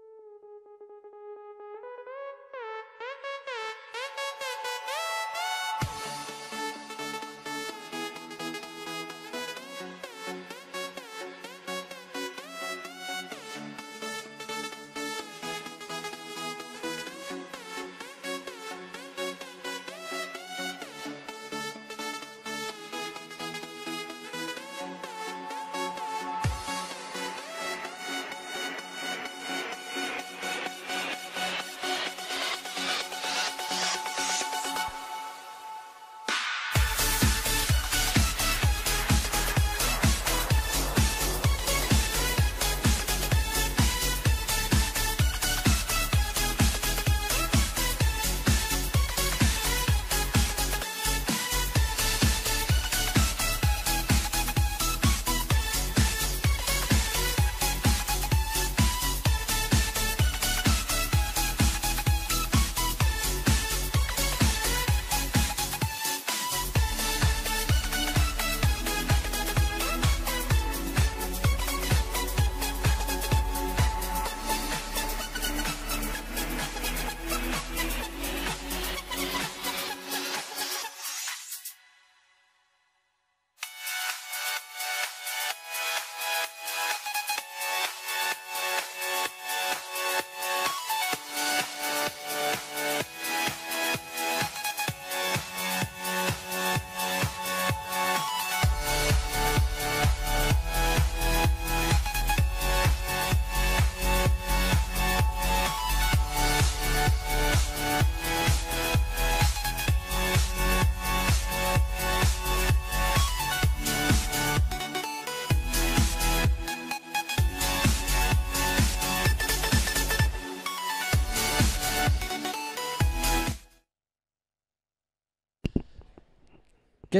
Mm.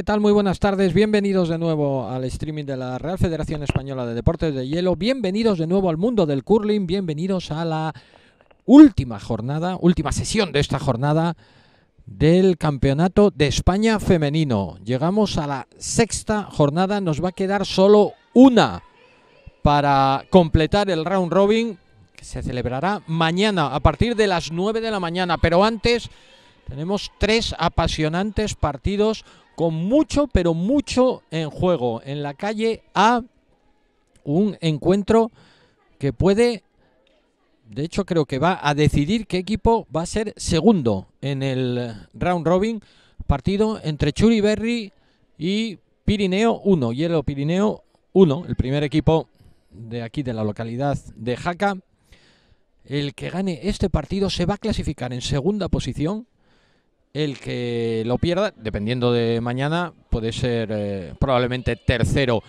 ¿Qué tal? Muy buenas tardes. Bienvenidos de nuevo al streaming de la Real Federación Española de Deportes de Hielo. Bienvenidos de nuevo al mundo del curling. Bienvenidos a la última jornada, última sesión de esta jornada del Campeonato de España Femenino. Llegamos a la sexta jornada. Nos va a quedar solo una para completar el round robin que se celebrará mañana a partir de las 9 de la mañana. Pero antes tenemos tres apasionantes partidos con mucho, pero mucho en juego. En la calle A, un encuentro que puede, de hecho creo que va a decidir qué equipo va a ser segundo en el round robin. Partido entre Churi Berry y Pirineo 1, Hielo Pirineo 1, el primer equipo de aquí de la localidad de Jaca. El que gane este partido se va a clasificar en segunda posición el que lo pierda, dependiendo de mañana, puede ser eh, probablemente tercero.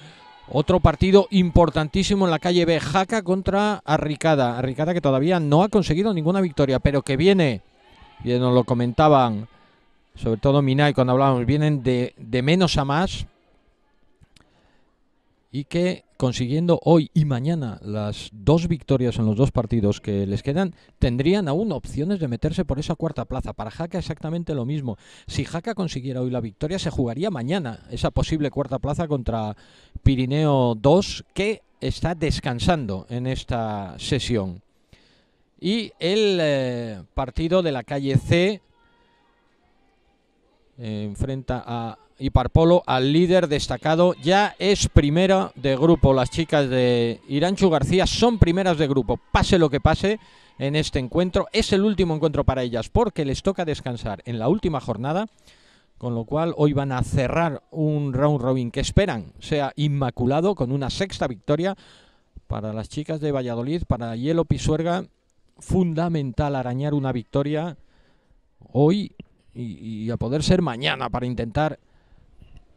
Otro partido importantísimo en la calle B, Jaca contra Arricada. Arricada que todavía no ha conseguido ninguna victoria, pero que viene, y nos lo comentaban, sobre todo Minay cuando hablábamos, vienen de, de menos a más. Y que consiguiendo hoy y mañana las dos victorias en los dos partidos que les quedan, tendrían aún opciones de meterse por esa cuarta plaza. Para Jaca exactamente lo mismo. Si Jaca consiguiera hoy la victoria, se jugaría mañana esa posible cuarta plaza contra Pirineo 2, que está descansando en esta sesión. Y el eh, partido de la calle C enfrenta a y Parpolo al líder destacado. Ya es primera de grupo. Las chicas de Iranchu García son primeras de grupo. Pase lo que pase en este encuentro. Es el último encuentro para ellas porque les toca descansar en la última jornada. Con lo cual hoy van a cerrar un round robin que esperan sea inmaculado con una sexta victoria para las chicas de Valladolid, para Hielo Pisuerga. Fundamental arañar una victoria hoy y, a poder ser mañana para intentar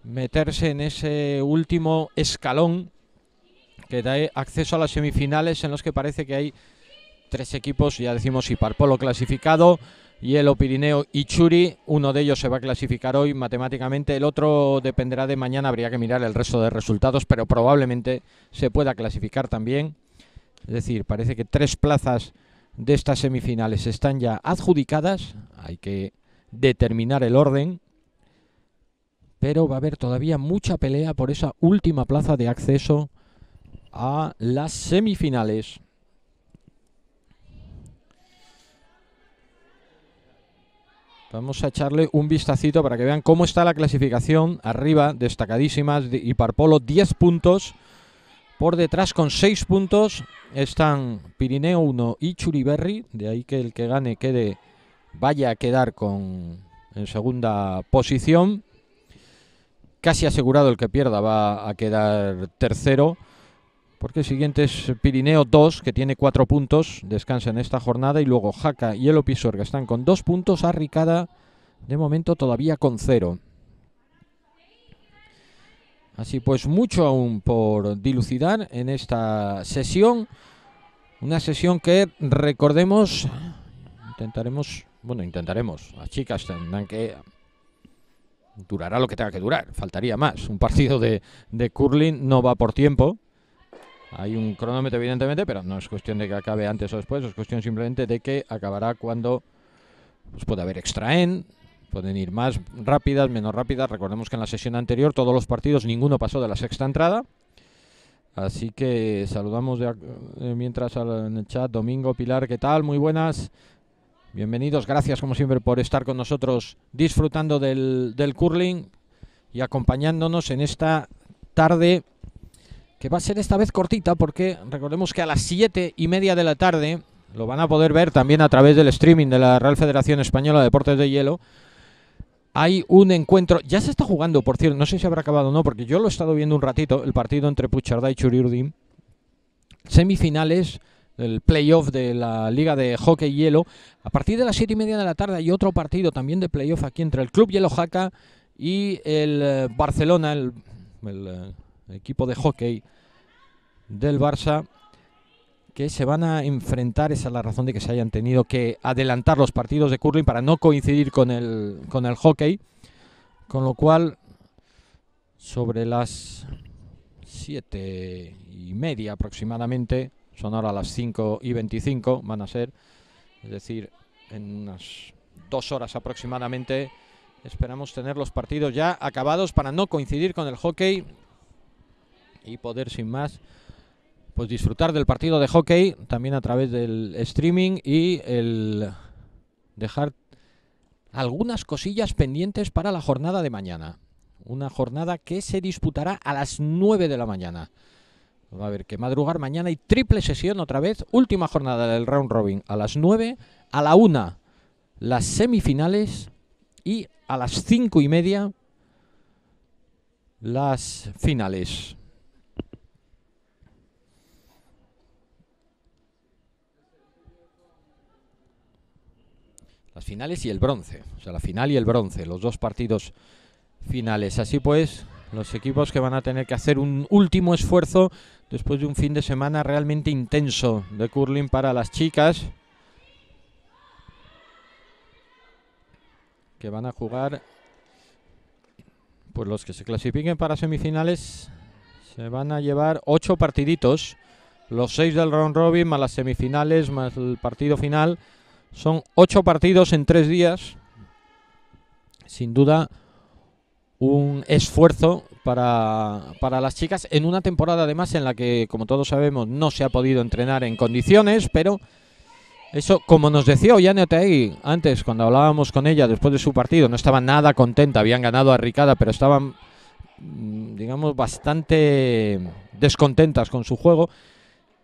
meterse en ese último escalón que da acceso a las semifinales en los que parece que hay tres equipos, ya decimos Iparpolo clasificado, Hielo, Pirineo y Churi, uno de ellos se va a clasificar hoy matemáticamente, el otro dependerá de mañana, habría que mirar el resto de resultados, pero probablemente se pueda clasificar también. Es decir, parece que tres plazas de estas semifinales están ya adjudicadas, hay que determinar el orden, pero va a haber todavía mucha pelea por esa última plaza de acceso a las semifinales. Vamos a echarle un vistacito para que vean cómo está la clasificación. Arriba, destacadísimas, y Parpolo 10 puntos. Por detrás con 6 puntos están Pirineo 1 y Churiberri. De ahí que el que gane quede vaya a quedar con, en segunda posición. Casi asegurado el que pierda va a quedar tercero. Porque el siguiente es Pirineo 2, que tiene 4 puntos, descansa en esta jornada. Y luego Jaca y El que están con 2 puntos. Arricada, de momento, todavía con 0. Así pues, mucho aún por dilucidar en esta sesión. Una sesión que, recordemos, intentaremos, bueno, intentaremos, las chicas tendrán que durará lo que tenga que durar, faltaría más. Un partido de, de curling no va por tiempo, hay un cronómetro, evidentemente, pero no es cuestión de que acabe antes o después, es cuestión simplemente de que acabará cuando pues, puede haber extraen, pueden ir más rápidas, menos rápidas. Recordemos que en la sesión anterior todos los partidos, ninguno pasó de la sexta entrada. Así que saludamos de, eh, mientras en el chat Domingo, Pilar, ¿qué tal? Muy buenas. Bienvenidos, gracias como siempre por estar con nosotros disfrutando del, curling y acompañándonos en esta tarde que va a ser esta vez cortita porque recordemos que a las siete y media de la tarde lo van a poder ver también a través del streaming de la Real Federación Española de Deportes de Hielo. Hay un encuentro, ya se está jugando, por cierto, no sé si habrá acabado o no, porque yo lo he estado viendo un ratito, el partido entre Puchardá y Churiurdim. Semifinales del playoff de la Liga de Hockey Hielo. A partir de las siete y media de la tarde hay otro partido también de playoff aquí entre el Club Hielo Jaca y el eh, Barcelona, el, el eh, equipo de hockey del Barça que se van a enfrentar, esa es la razón de que se hayan tenido que adelantar los partidos de curling para no coincidir con el, con el hockey, con lo cual sobre las siete y media aproximadamente, son ahora las 5 y 25, van a ser, es decir, en unas dos horas aproximadamente, esperamos tener los partidos ya acabados para no coincidir con el hockey y poder sin más pues disfrutar del partido de hockey también a través del streaming y el dejar algunas cosillas pendientes para la jornada de mañana. Una jornada que se disputará a las 9 de la mañana. Va a haber que madrugar mañana y triple sesión otra vez. Última jornada del round robin a las 9, a la 1 las semifinales y a las 5 y media las finales. las finales y el bronce. O sea, la final y el bronce, los dos partidos finales. Así pues, los equipos que van a tener que hacer un último esfuerzo después de un fin de semana realmente intenso de curling para las chicas. Que van a jugar, pues los que se clasifiquen para semifinales se van a llevar ocho partiditos. Los seis del round robin más las semifinales más el partido final son ocho partidos en tres días. Sin duda, un esfuerzo para, para, las chicas en una temporada además en la que, como todos sabemos, no se ha podido entrenar en condiciones, pero eso, como nos decía Ollane Otei antes, cuando hablábamos con ella después de su partido, no estaba nada contenta, habían ganado a Ricada, pero estaban, mm, digamos, bastante descontentas con su juego.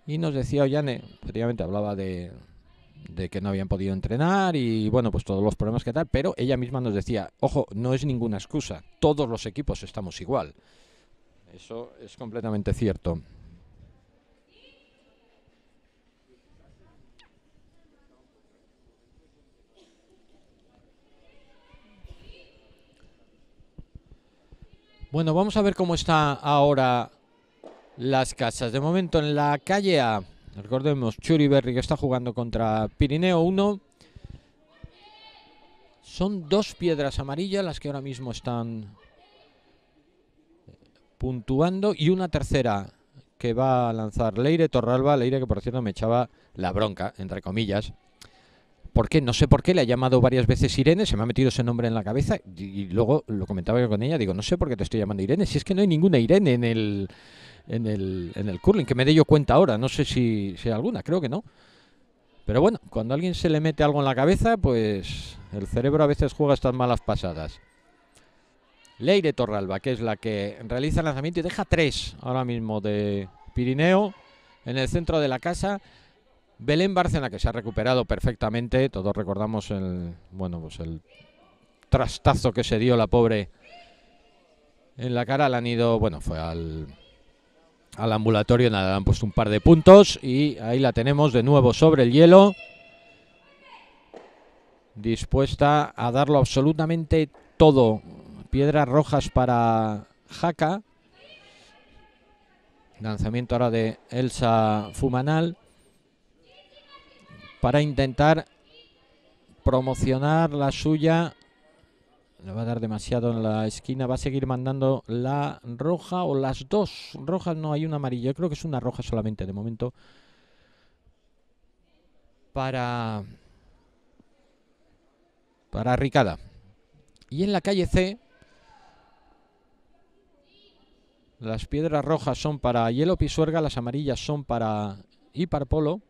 Y nos decía Ollane, efectivamente hablaba de, de que no habían podido entrenar y bueno, pues todos los problemas que tal, pero ella misma nos decía, ojo, no es ninguna excusa, todos los equipos estamos igual. Eso es completamente cierto. Bueno, vamos a ver cómo está ahora las casas. De momento en la calle A Recordemos, Churi Berry que está jugando contra Pirineo 1. Son dos piedras amarillas las que ahora mismo están puntuando y una tercera que va a lanzar Leire Torralba, Leire que por cierto me echaba la bronca, entre comillas. ¿Por qué? No sé por qué le ha llamado varias veces Irene, se me ha metido ese nombre en la cabeza y, luego lo comentaba yo con ella, digo, no sé por qué te estoy llamando Irene, si es que no hay ninguna Irene en el, en el, en el curling, que me dé yo cuenta ahora, no sé si, si hay alguna, creo que no. Pero bueno, cuando a alguien se le mete algo en la cabeza, pues el cerebro a veces juega estas malas pasadas. Leire Torralba, que es la que realiza el lanzamiento y deja tres ahora mismo de Pirineo en el centro de la casa. Belén Bárcena, que se ha recuperado perfectamente. Todos recordamos el, bueno, pues el trastazo que se dio la pobre en la cara. Le han ido, bueno, fue al, al ambulatorio, nada, han puesto un par de puntos y ahí la tenemos de nuevo sobre el hielo. Dispuesta a darlo absolutamente todo Piedras rojas para Jaca. Lanzamiento ahora de Elsa Fumanal. Para intentar promocionar la suya. Le va a dar demasiado en la esquina. Va a seguir mandando la roja o las dos rojas. No hay una amarilla. Yo creo que es una roja solamente de momento. Para. Para Ricada. Y en la calle C Las piedras rojas son para hielo pisuerga, las amarillas son para hiparpolo.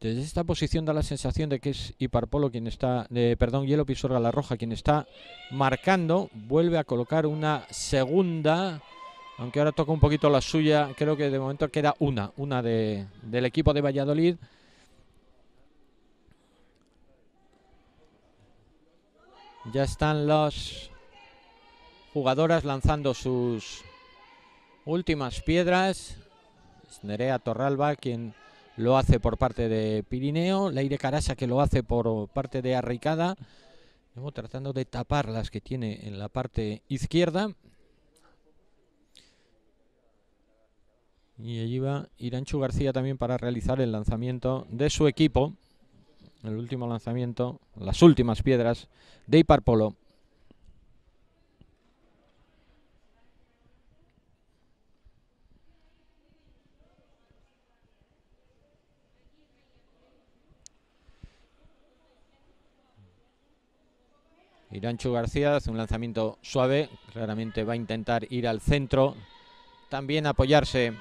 Desde esta posición da la sensación de que es hiparpolo quien está, de, perdón, hielo pisuerga la roja quien está marcando. Vuelve a colocar una segunda, aunque ahora toca un poquito la suya. Creo que de momento queda una, una de, del equipo de Valladolid. Ya están los jugadoras lanzando sus últimas piedras. Nerea Torralba quien lo hace por parte de Pirineo, Leire Carasa que lo hace por parte de Arricada. Tratando de tapar las que tiene en la parte izquierda. Y allí va Iranchu García también para realizar el lanzamiento de su equipo. El último lanzamiento, las últimas piedras de Iparpolo. Irancho García hace un lanzamiento suave, claramente va a intentar ir al centro, también apoyarse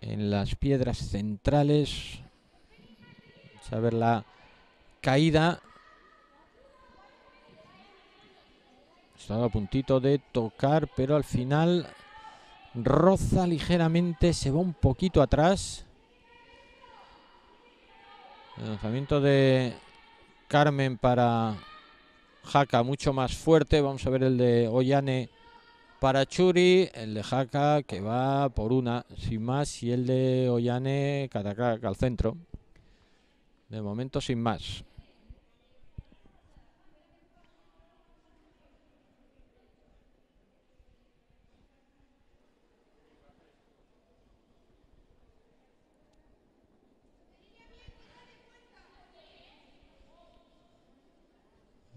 en las piedras centrales, saber la caída. Estaba a puntito de tocar, pero al final roza ligeramente, se va un poquito atrás. Lanzamiento de Carmen para Jaca mucho más fuerte. Vamos a ver el de Ollane para Churi. El de Jaca que va por una, sin más. Y el de Ollane Catacaca al centro. De momento sin más.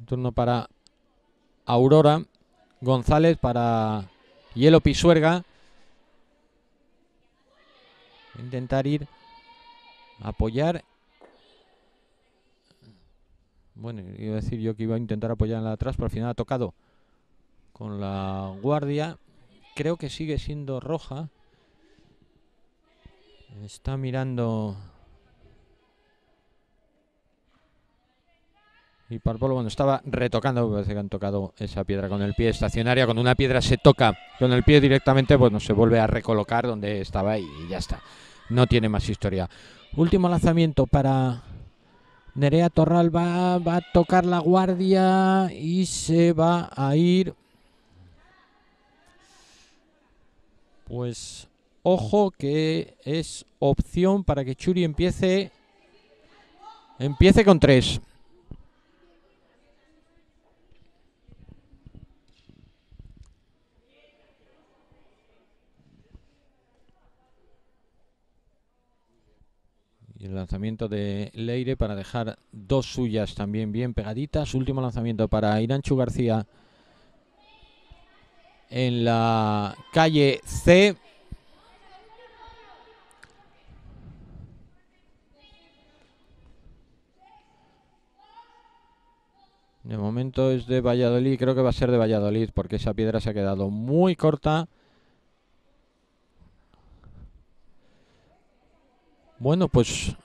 Turno para Aurora. González para Hielo Pisuerga. Intentar ir a apoyar. Bueno, iba a decir yo que iba a intentar apoyar en la atrás, pero al final ha tocado con la guardia. Creo que sigue siendo roja. Está mirando Y Parpolo, bueno, estaba retocando, parece que han tocado esa piedra con el pie estacionaria. Cuando una piedra se toca con el pie directamente, bueno, se vuelve a recolocar donde estaba y ya está. No tiene más historia. Último lanzamiento para Nerea Torralba. Va a tocar la guardia y se va a ir. Pues ojo que es opción para que Churi empiece. Empiece con tres. Y el lanzamiento de Leire para dejar dos suyas también bien pegaditas. Último lanzamiento para Iranchu García en la calle C. De momento es de Valladolid, creo que va a ser de Valladolid porque esa piedra se ha quedado muy corta. Bueno, pues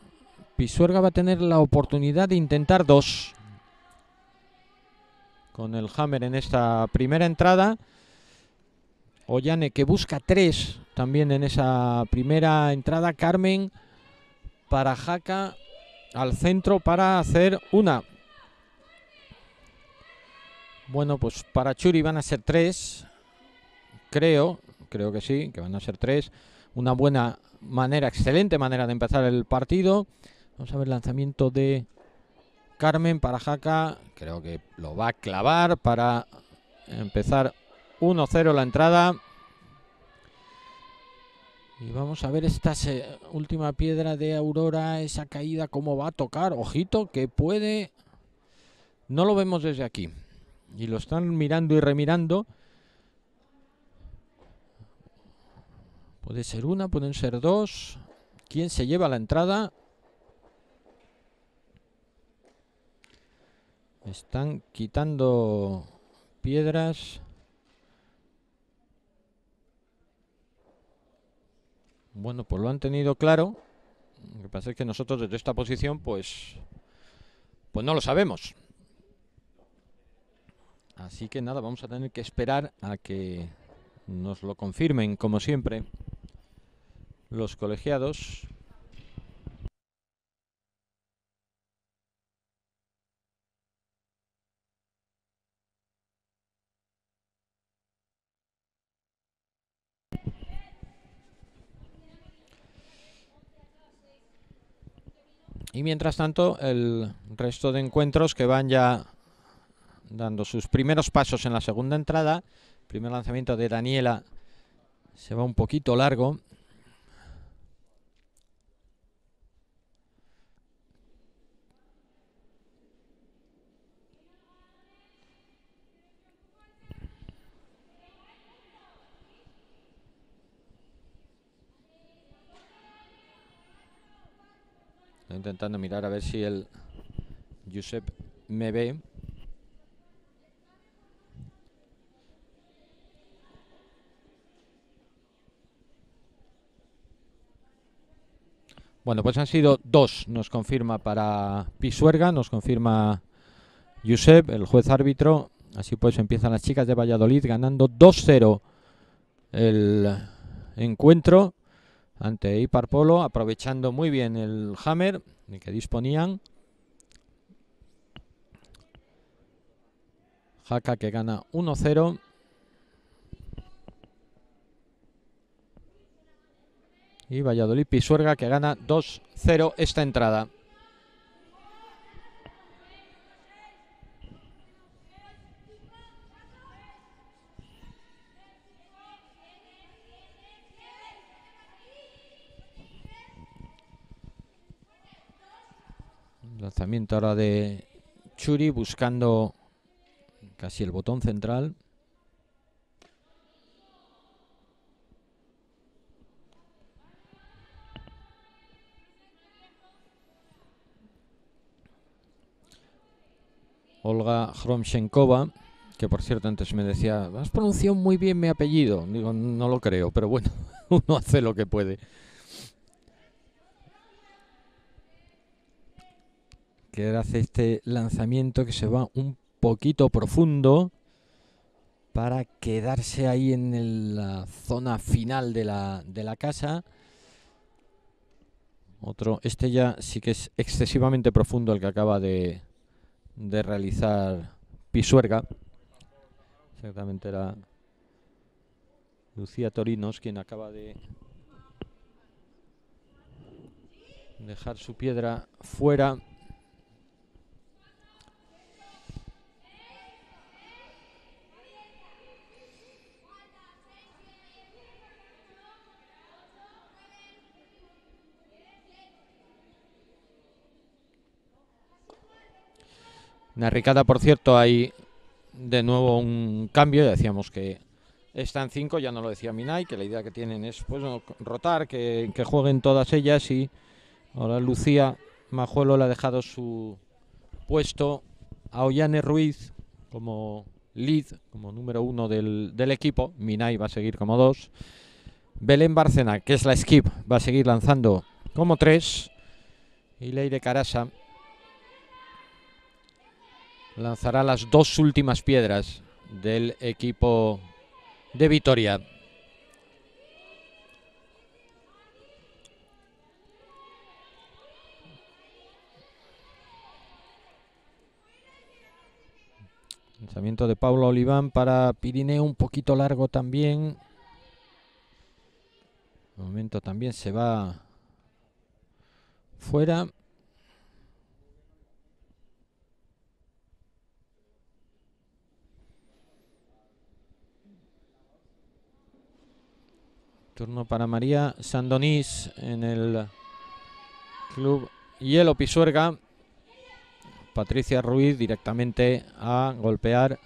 Pisuerga va a tener la oportunidad de intentar dos. Con el hammer en esta primera entrada. Ollane que busca tres también en esa primera entrada. Carmen para Jaca al centro para hacer una. Bueno, pues para Churi van a ser tres. Creo, creo que sí, que van a ser tres. Una buena manera, excelente manera de empezar el partido. Vamos a ver el lanzamiento de Carmen para Jaca. Creo que lo va a clavar para empezar 1-0 la entrada. Y vamos a ver esta última piedra de Aurora, esa caída, cómo va a tocar. Ojito, que puede... No lo vemos desde aquí. Y lo están mirando y remirando. Puede ser una, pueden ser dos. ¿Quién se lleva la entrada? Están quitando piedras. Bueno, pues lo han tenido claro. Lo que pasa es que nosotros desde esta posición, pues, pues no lo sabemos. Así que nada, vamos a tener que esperar a que nos lo confirmen, como siempre, los colegiados. Y mientras tanto, el resto de encuentros que van ya dando sus primeros pasos en la segunda entrada. Primer lanzamiento de Daniela se va un poquito largo. Intentando mirar a ver si el Josep me ve. Bueno, pues han sido dos, nos confirma para Pisuerga, nos confirma Josep, el juez árbitro. Así pues empiezan las chicas de Valladolid ganando 2-0 el encuentro ante Ipar Polo, aprovechando muy bien el hammer de que disponían. Jaca que gana 1-0. Y Valladolid Pisuerga que gana 2-0 esta entrada. Lanzamiento ahora de Churi buscando casi el botón central. Olga Hromchenkova, que por cierto antes me decía, has pronunciado muy bien mi apellido. Digo, no lo creo, pero bueno, uno hace lo que puede. Que hace este lanzamiento que se va un poquito profundo para quedarse ahí en la zona final de la, de la casa. Otro, este ya sí que es excesivamente profundo el que acaba de, de realizar Pisuerga. Exactamente era Lucía Torinos quien acaba de dejar su piedra fuera. Narricada, por cierto, hay de nuevo un cambio. Decíamos que están cinco, ya no lo decía Minay, que la idea que tienen es pues rotar, que, jueguen todas ellas y ahora Lucía Majuelo le ha dejado su puesto a Ollane Ruiz como lead, como número uno del, equipo. Minay va a seguir como dos. Belén Bárcena, que es la skip, va a seguir lanzando como tres. Y Leire Carasa lanzará las dos últimas piedras del equipo de Vitoria. Lanzamiento de Pablo Oliván para Pirineo, un poquito largo también. Momento también se va fuera. Turno para María Sandonís en el club Hielo Pisuerga. Patricia Ruiz directamente a golpear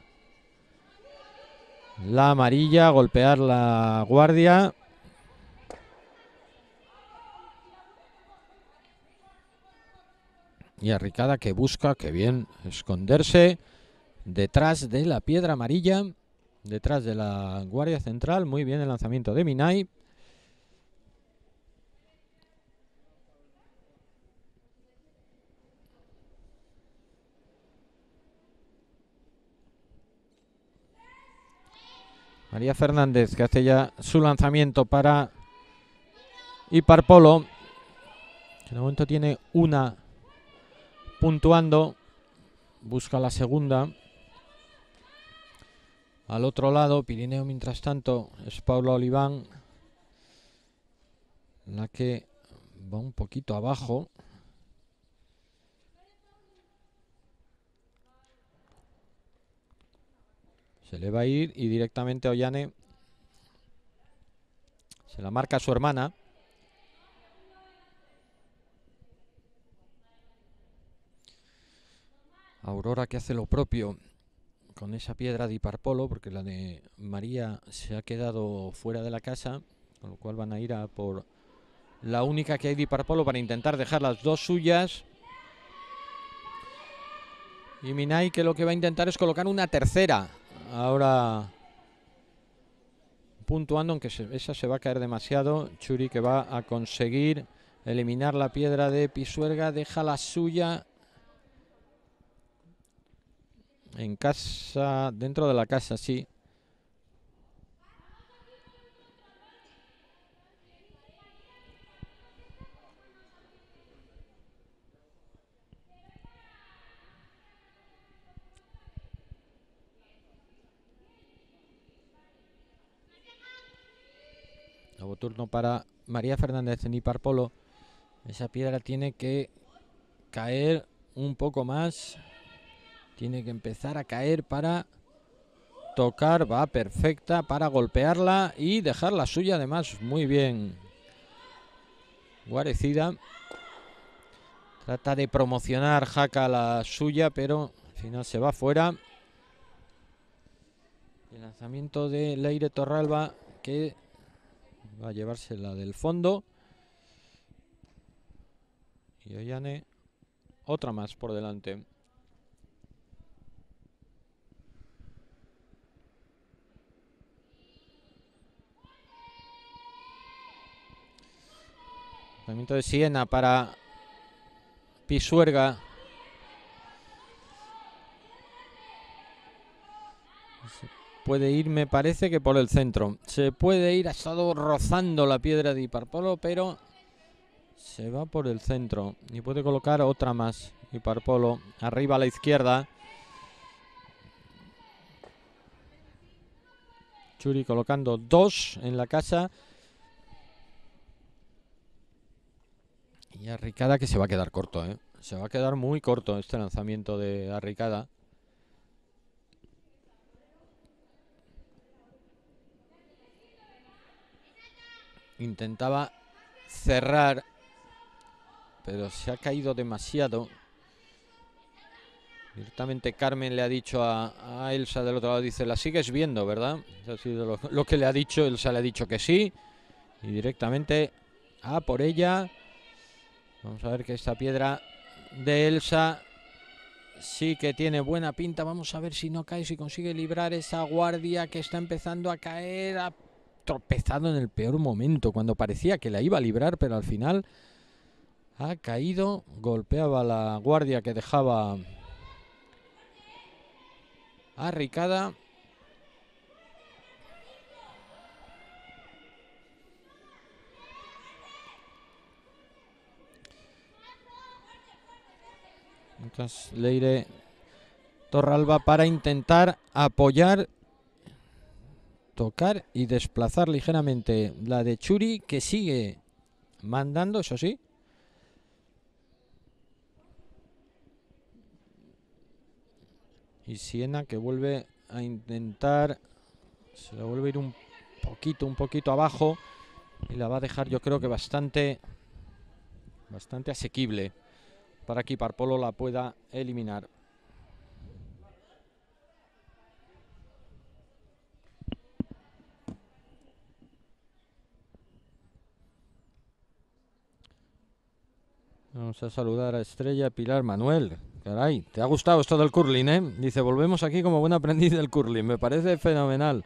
la amarilla, golpear la guardia. Y a Ricada que busca, que bien, esconderse detrás de la piedra amarilla, detrás de la guardia central. Muy bien el lanzamiento de Minay. María Fernández que hace ya su lanzamiento para Iparpolo. Que de momento tiene una puntuando. Busca la segunda. Al otro lado, Pirineo mientras tanto es Paula Oliván. La que va un poquito abajo. Se le va a ir y directamente Ollane se la marca a su hermana. Aurora que hace lo propio con esa piedra de hiparpolo, porque la de María se ha quedado fuera de la casa, con lo cual van a ir a por la única que hay de hiparpolo para intentar dejar las dos suyas. Y Minay que lo que va a intentar es colocar una tercera. Ahora puntuando, aunque se, esa se va a caer demasiado. Churi que va a conseguir eliminar la piedra de Pisuerga, deja la suya en casa, dentro de la casa, sí. Turno para María Fernández en Iparpolo. Esa piedra tiene que caer un poco más. Tiene que empezar a caer para tocar. Va perfecta para golpearla y dejar la suya además muy bien guarecida. Trata de promocionar Jaca la suya, pero al final se va fuera. El lanzamiento de Leire Torralba que va a llevarse la del fondo. Y Ollane otra más por delante. Lanzamiento de Siena para Pisuerga. Puede ir, me parece que por el centro. Se puede ir, ha estado rozando la piedra de Hiparpolo, pero se va por el centro. Y puede colocar otra más. Hiparpolo, arriba a la izquierda. Churi colocando dos en la casa. Y Arricada que se va a quedar corto, ¿eh? Se va a quedar muy corto este lanzamiento de Arricada. Intentaba cerrar, pero se ha caído demasiado. Directamente Carmen le ha dicho a, Elsa del otro lado, dice, la sigues viendo, ¿verdad? Eso ha sido lo, lo, que le ha dicho, Elsa le ha dicho que sí. Y directamente a por ella. Vamos a ver que esta piedra de Elsa sí que tiene buena pinta. Vamos a ver si no cae, si consigue librar esa guardia que está empezando a caer. Ha tropezado en el peor momento, cuando parecía que la iba a librar, pero al final ha caído. Golpeaba la guardia que dejaba a Ricada. Entonces Leire Torralba para intentar apoyar, tocar y desplazar ligeramente la de Churi que sigue mandando, eso sí. Y Siena que vuelve a intentar, se la vuelve a ir un poquito, un poquito abajo y la va a dejar yo creo que bastante, bastante asequible para que Parpolo la pueda eliminar. Vamos a saludar a Estrella Pilar Manuel. Caray, ¿te ha gustado esto del curling, eh? Dice, volvemos aquí como buen aprendiz del curling. Me parece fenomenal.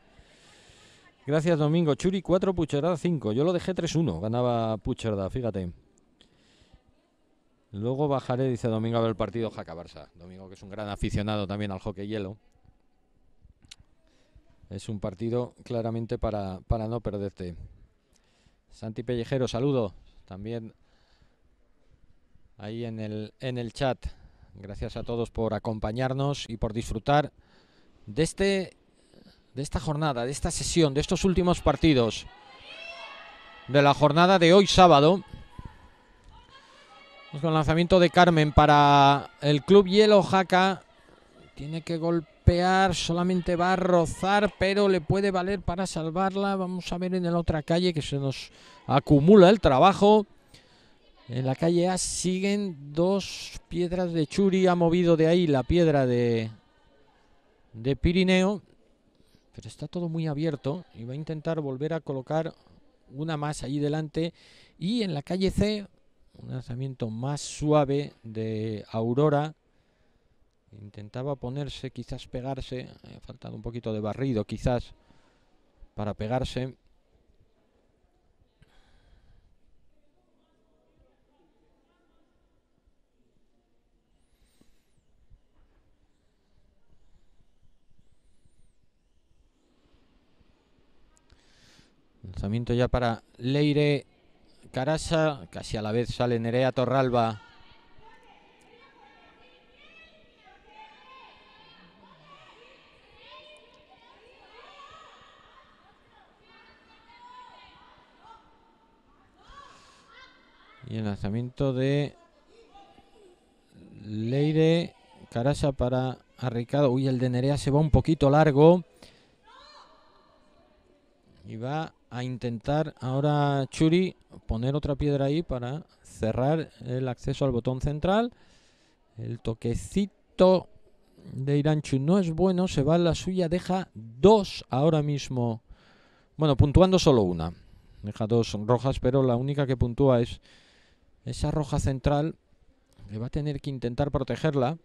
Gracias, Domingo. Churi 4, Pucherda 5. Yo lo dejé 3-1. Ganaba Pucherda, fíjate. Luego bajaré, dice Domingo, a ver el partido Jaca-Barça. Domingo, que es un gran aficionado también al hockey hielo. Es un partido claramente para, para no perderte. Santi Pellejero, saludo. También ahí en el, en el chat. Gracias a todos por acompañarnos y por disfrutar de, este, de esta jornada, de esta sesión, de estos últimos partidos. De la jornada de hoy sábado. Con lanzamiento de Carmen para el Club Hielo Jaca. Tiene que golpear, solamente va a rozar, pero le puede valer para salvarla. Vamos a ver en la otra calle que se nos acumula el trabajo. En la calle A siguen dos piedras de Churi. Ha movido de ahí la piedra de, de Pirineo. Pero está todo muy abierto y va a intentar volver a colocar una más allí delante. Y en la calle C un lanzamiento más suave de Aurora. Intentaba ponerse, quizás pegarse. Ha faltado un poquito de barrido, quizás, para pegarse. Lanzamiento ya para Leire Carasa, casi a la vez sale Nerea Torralba. Y el lanzamiento de Leire Carasa para Arricado. Uy, el de Nerea se va un poquito largo. Y va a intentar ahora Churi poner otra piedra ahí para cerrar el acceso al botón central. El toquecito de Iranchu no es bueno, se va a la suya, deja dos ahora mismo. Bueno, puntuando solo una. Deja dos rojas, pero la única que puntúa es esa roja central. Le va a tener que intentar protegerla.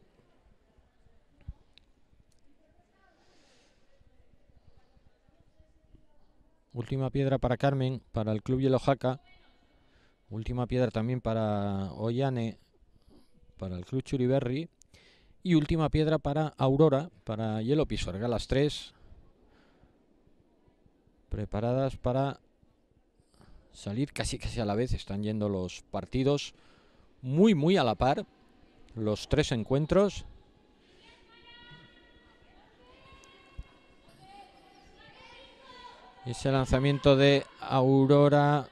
Última piedra para Carmen, para el Club Jaca. Última piedra también para Ollane, para el Club Churiberri. Y última piedra para Aurora, para Hielo Pisuerga. Las tres preparadas para salir casi casi a la vez. Están yendo los partidos muy muy a la par. Los tres encuentros. Ese lanzamiento de Aurora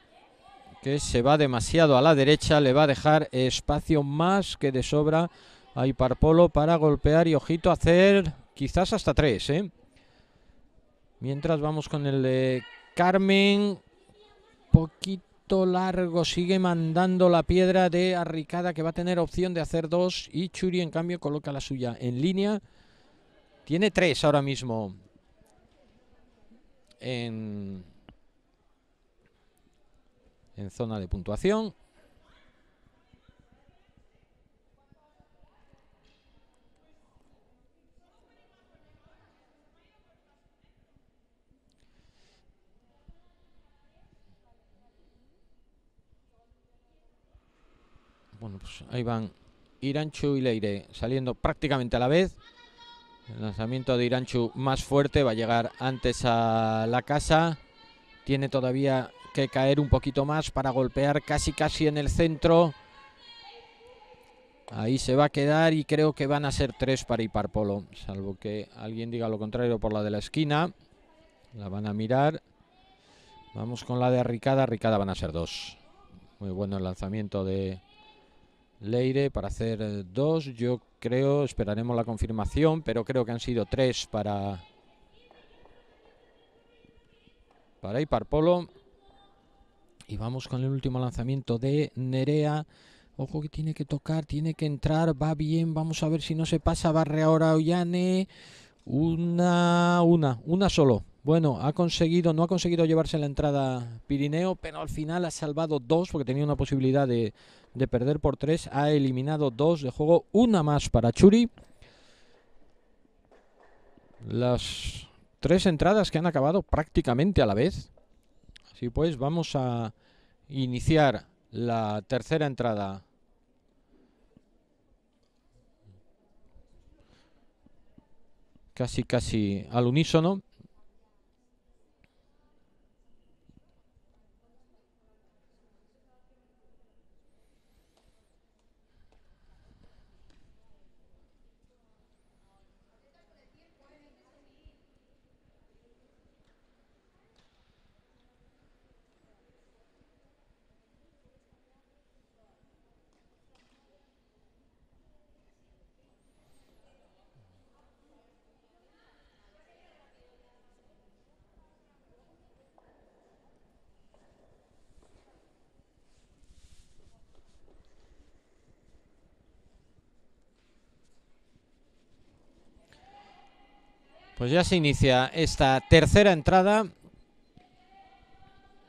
que se va demasiado a la derecha, le va a dejar espacio más que de sobra a Iparpolo para golpear y ojito hacer quizás hasta tres. ¿eh? Mientras vamos con el de Carmen, poquito largo, sigue mandando la piedra de Arricada que va a tener opción de hacer dos y Churi en cambio coloca la suya en línea. Tiene tres ahora mismo en, zona de puntuación. Bueno, pues ahí van Iranchu y Leire saliendo prácticamente a la vez. El lanzamiento de Iranchu más fuerte va a llegar antes a la casa. Tiene todavía que caer un poquito más para golpear casi casi en el centro. Ahí se va a quedar y creo que van a ser tres para Iparpolo, salvo que alguien diga lo contrario por la de la esquina. La van a mirar. Vamos con la de Ricada. Ricada van a ser dos. Muy bueno el lanzamiento de Leire para hacer eh, dos. Yo creo, esperaremos la confirmación, pero creo que han sido tres para, para Iparpolo. Y vamos con el último lanzamiento de Nerea. Ojo que tiene que tocar, tiene que entrar, va bien, vamos a ver si no se pasa, barre ahora Ollane. Una, una, una solo. Bueno, ha conseguido, no ha conseguido llevarse la entrada Pirineo, pero al final ha salvado dos porque tenía una posibilidad de, de perder por tres. Ha eliminado dos de juego, una más para Churi. Las tres entradas que han acabado prácticamente a la vez. Así pues, vamos a iniciar la tercera entrada. Casi, casi al unísono. Pues ya se inicia esta tercera entrada.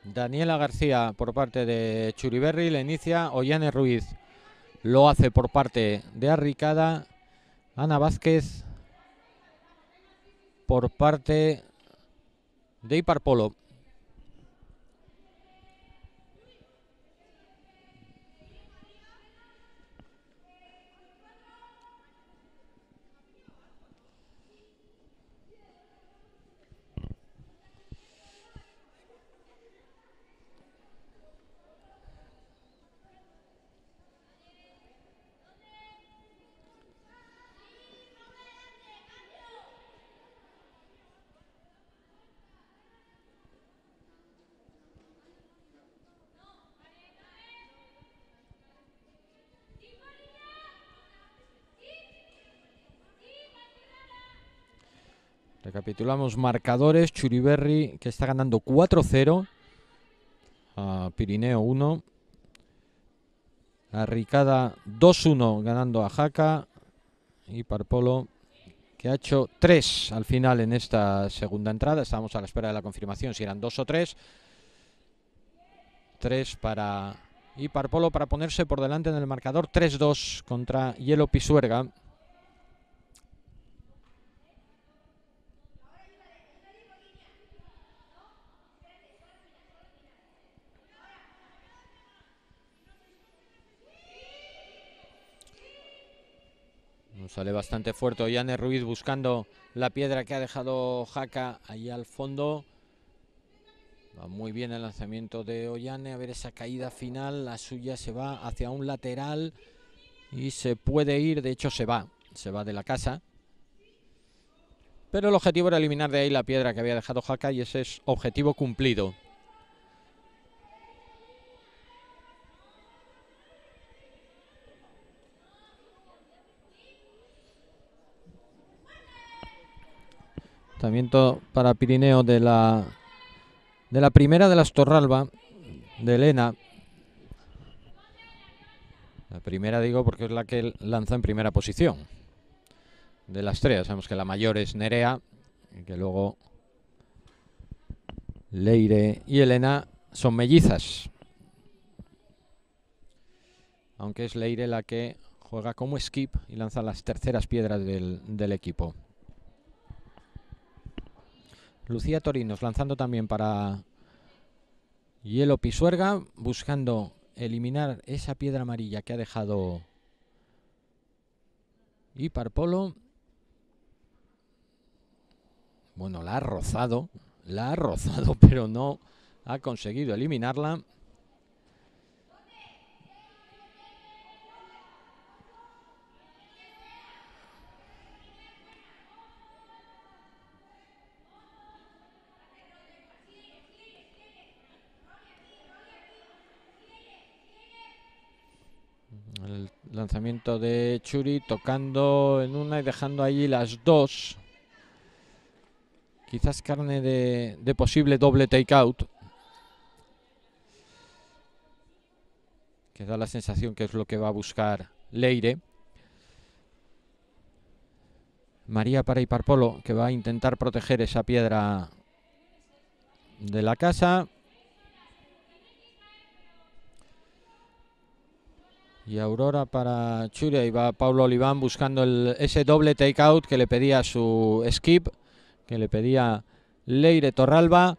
Daniela García por parte de Churiberri la inicia. Ollane Ruiz lo hace por parte de Arricada. Ana Vázquez por parte de Iparpolo. Recapitulamos marcadores. Churiberri que está ganando 4-0 a Pirineo 1. Arricada 2-1 ganando a Jaca. Y Parpolo que ha hecho 3 al final en esta segunda entrada. Estamos a la espera de la confirmación si eran 2 o 3. 3 para Iparpolo para ponerse por delante en el marcador 3-2 contra Hielo Pisuerga. Sale bastante fuerte Ollane Ruiz buscando la piedra que ha dejado Jaca ahí al fondo. Va muy bien el lanzamiento de Ollane. A ver esa caída final. La suya se va hacia un lateral. Y se puede ir. De hecho se va. Se va de la casa. Pero el objetivo era eliminar de ahí la piedra que había dejado Jaca. Y ese es objetivo cumplido. Para Pirineo de la de la primera de las Torralba de Elena. La primera digo porque es la que lanza en primera posición. De las tres, sabemos que la mayor es Nerea y que luego Leire y Elena son mellizas. Aunque es Leire la que juega como skip y lanza las terceras piedras del equipo. Lucía Torinos lanzando también para Hielo Pisuerga, buscando eliminar esa piedra amarilla que ha dejado Hiparpolo. Bueno, la ha rozado, la ha rozado, pero no ha conseguido eliminarla. El lanzamiento de Churi tocando en una y dejando allí las dos. Quizás carne de, de posible doble takeout. Que da la sensación que es lo que va a buscar Leire. María para Iparpolo, que va a intentar proteger esa piedra de la casa. Y Aurora para Churia y va Paulo Oliván buscando el, ese doble takeout que le pedía su skip, que le pedía Leire Torralba.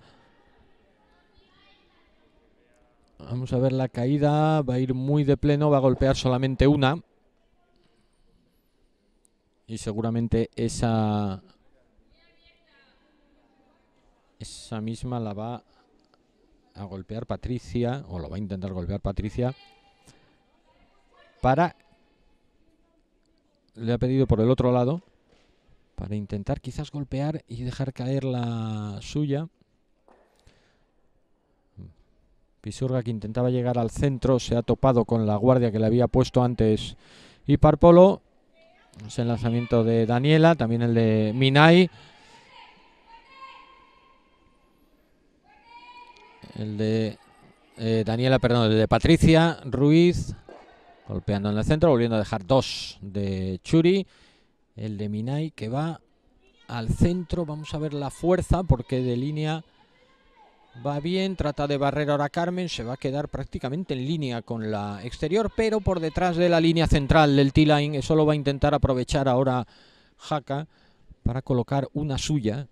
Vamos a ver la caída, va a ir muy de pleno, va a golpear solamente una. Y seguramente esa esa misma la va a golpear Patricia, o lo va a intentar golpear Patricia para le ha pedido por el otro lado para intentar quizás golpear y dejar caer la suya. Pisurga que intentaba llegar al centro se ha topado con la guardia que le había puesto antes y Parpolo. Es el lanzamiento de Daniela, también el de Minai. El de eh, Daniela, perdón, el de Patricia Ruiz. Golpeando en el centro, volviendo a dejar dos de Churi. El de Minai que va al centro. Vamos a ver la fuerza porque de línea va bien. Trata de barrer ahora Carmen. Se va a quedar prácticamente en línea con la exterior, pero por detrás de la línea central del T-Line. Eso lo va a intentar aprovechar ahora Jaca para colocar una suya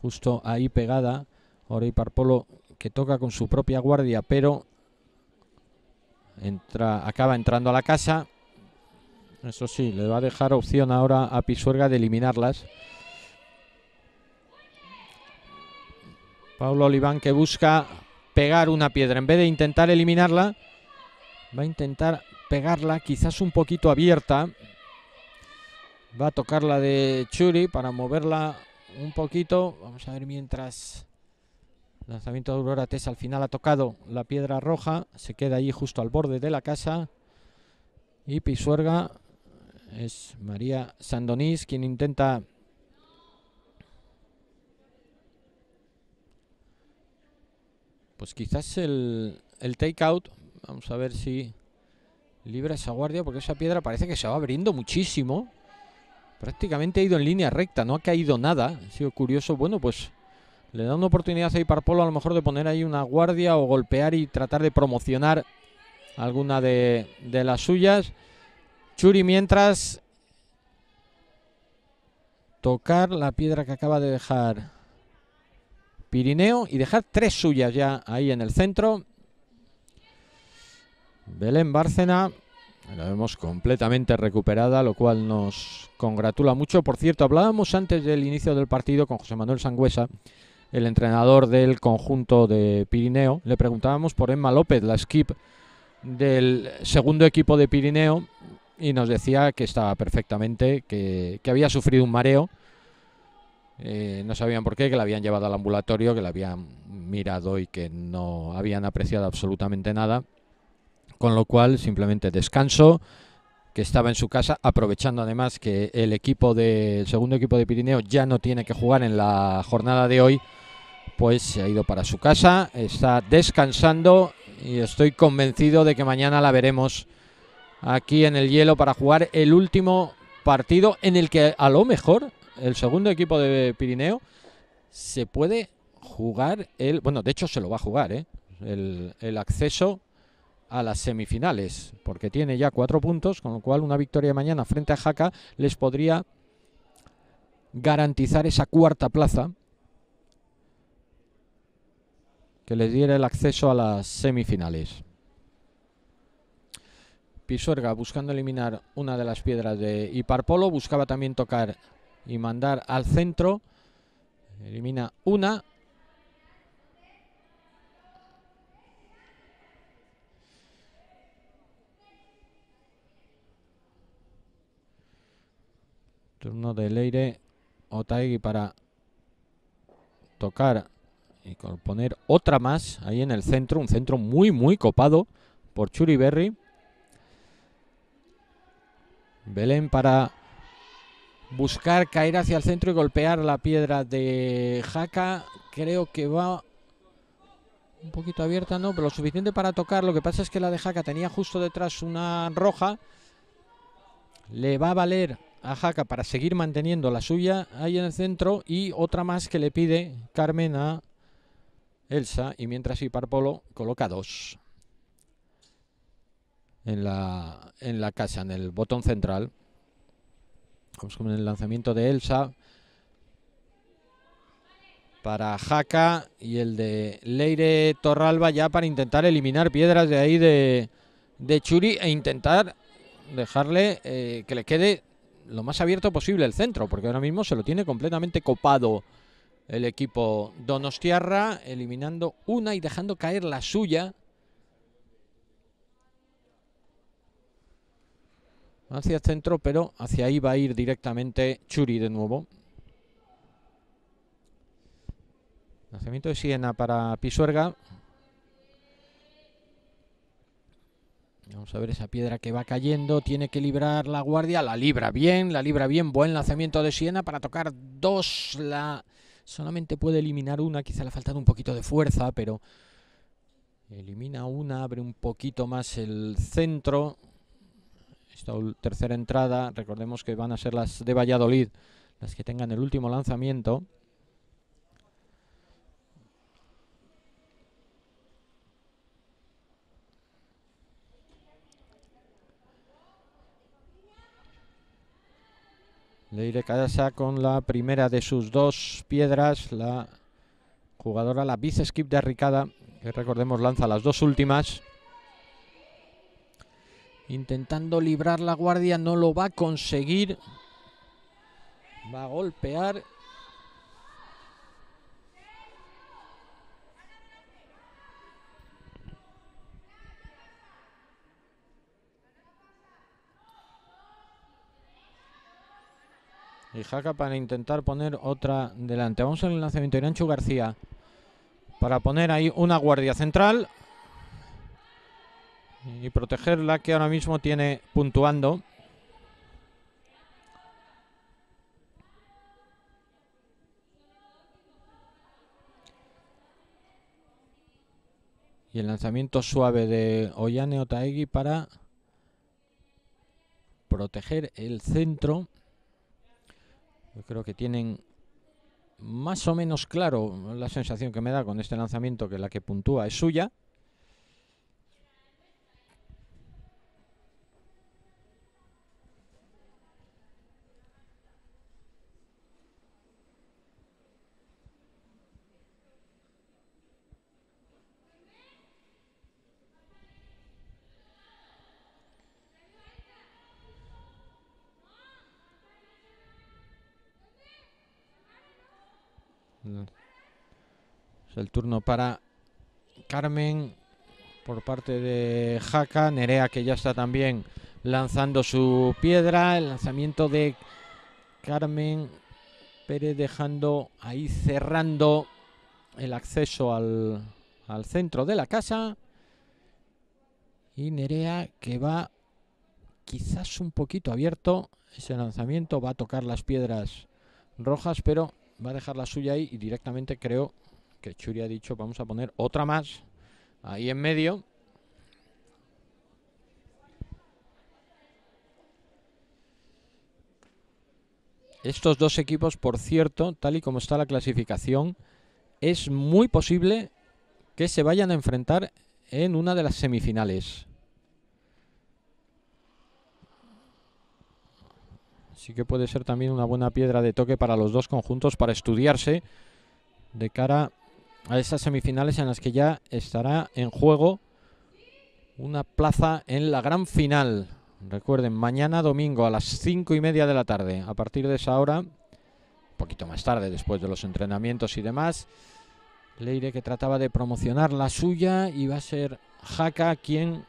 justo ahí pegada. Ahora Parpolo que toca con su propia guardia, pero Entra, acaba entrando a la casa. Eso sí, le va a dejar opción ahora a Pisuerga de eliminarlas. Pablo Oliván que busca pegar una piedra. En vez de intentar eliminarla, va a intentar pegarla quizás un poquito abierta. Va a tocar la de Churi para moverla un poquito. Vamos a ver mientras Lanzamiento de Aurora Tess al final ha tocado la piedra roja. Se queda ahí justo al borde de la casa. Y Pisuerga es María Sandonís quien intenta pues quizás el, el take out. Vamos a ver si libra esa guardia porque esa piedra parece que se va abriendo muchísimo. Prácticamente ha ido en línea recta, no ha caído nada. Ha sido curioso. Bueno, pues le da una oportunidad a Iparpolo a lo mejor de poner ahí una guardia o golpear y tratar de promocionar alguna de, de las suyas. Churi mientras tocar la piedra que acaba de dejar Pirineo y dejar tres suyas ya ahí en el centro. Belén Bárcena la vemos completamente recuperada, lo cual nos congratula mucho. Por cierto, hablábamos antes del inicio del partido con José Manuel Sangüesa el entrenador del conjunto de Pirineo. Le preguntábamos por Emma López, la skip del segundo equipo de Pirineo, y nos decía que estaba perfectamente, que, había sufrido un mareo. Eh, no sabían por qué, que la habían llevado al ambulatorio, que la habían mirado y que no habían apreciado absolutamente nada. Con lo cual, simplemente descanso, que estaba en su casa, aprovechando además que el equipo de, segundo equipo de Pirineo ya no tiene que jugar en la jornada de hoy pues se ha ido para su casa, está descansando y estoy convencido de que mañana la veremos aquí en el hielo para jugar el último partido en el que a lo mejor el segundo equipo de Pirineo se puede jugar el, bueno, de hecho se lo va a jugar, ¿eh? el, el acceso a las semifinales, porque tiene ya cuatro puntos, con lo cual una victoria mañana frente a Jaca les podría garantizar esa cuarta plaza que les diera el acceso a las semifinales. Pisuerga buscando eliminar una de las piedras de Iparpolo. Buscaba también tocar y mandar al centro. Elimina una. Turno de Leire Otaegui para tocar y poner otra más ahí en el centro. Un centro muy, muy copado por Churi Berry. Belén para buscar caer hacia el centro y golpear la piedra de Jaca. Creo que va un poquito abierta, no, pero lo suficiente para tocar. Lo que pasa es que la de Jaca tenía justo detrás una roja. Le va a valer a Jaca para seguir manteniendo la suya ahí en el centro y otra más que le pide Carmen a Elsa y mientras Iparpolo coloca dos en la, en la casa, en el botón central. Vamos con el lanzamiento de Elsa para Jaca y el de Leire Torralba ya para intentar eliminar piedras de ahí de, de Churi e intentar dejarle eh, que le quede lo más abierto posible el centro, porque ahora mismo se lo tiene completamente copado el equipo Donostiarra, eliminando una y dejando caer la suya. Hacia el centro, pero hacia ahí va a ir directamente Churi de nuevo. Lanzamiento de Siena para Pisuerga. Vamos a ver esa piedra que va cayendo. Tiene que librar la guardia. La libra bien, la libra bien. Buen lanzamiento de Siena para tocar dos. La solamente puede eliminar una. Quizá le ha faltado un poquito de fuerza, pero elimina una. Abre un poquito más el centro. Esta tercera entrada. Recordemos que van a ser las de Valladolid las que tengan el último lanzamiento. Leire Casa con la primera de sus dos piedras, la jugadora, la vice skip de Ricada, que recordemos lanza las dos últimas. Intentando librar la guardia, no lo va a conseguir. Va a golpear Y Jaca para intentar poner otra delante. Vamos al lanzamiento de Iranchu García. Para poner ahí una guardia central. Y proteger la que ahora mismo tiene puntuando. Y el lanzamiento suave de Oyane Otaegui para proteger el centro. Yo creo que tienen más o menos claro la sensación que me da con este lanzamiento que la que puntúa es suya. Es el turno para Carmen por parte de Jaca. Nerea que ya está también lanzando su piedra. El lanzamiento de Carmen Pérez dejando ahí cerrando el acceso al, al centro de la casa. Y Nerea que va quizás un poquito abierto. Ese lanzamiento va a tocar las piedras rojas, pero va a dejar la suya ahí y directamente creo que Churi ha dicho vamos a poner otra más ahí en medio. Estos dos equipos, por cierto, tal y como está la clasificación, es muy posible que se vayan a enfrentar en una de las semifinales. Sí que puede ser también una buena piedra de toque para los dos conjuntos para estudiarse de cara a esas semifinales en las que ya estará en juego una plaza en la gran final. Recuerden, mañana domingo a las cinco y media de la tarde. A partir de esa hora, un poquito más tarde, después de los entrenamientos y demás, Leire que trataba de promocionar la suya y va a ser Jaca quien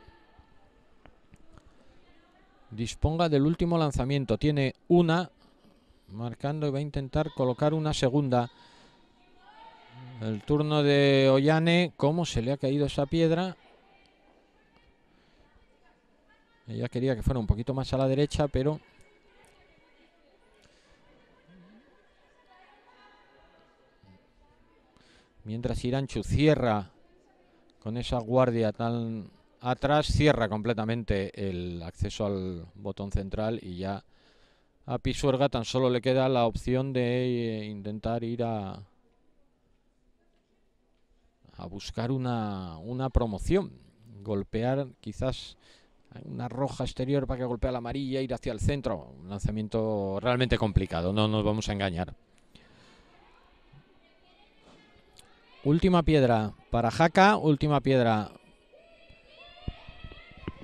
disponga del último lanzamiento. Tiene una marcando y va a intentar colocar una segunda. El turno de Ollane, cómo se le ha caído esa piedra. Ella quería que fuera un poquito más a la derecha, pero mientras Iranchu cierra con esa guardia tan atrás, cierra completamente el acceso al botón central y ya a Pisuerga tan solo le queda la opción de eh, intentar ir a a buscar una, una promoción, golpear quizás una roja exterior para que golpee la amarilla, ir hacia el centro, un lanzamiento realmente complicado, no nos vamos a engañar. Última piedra para Jaca, última piedra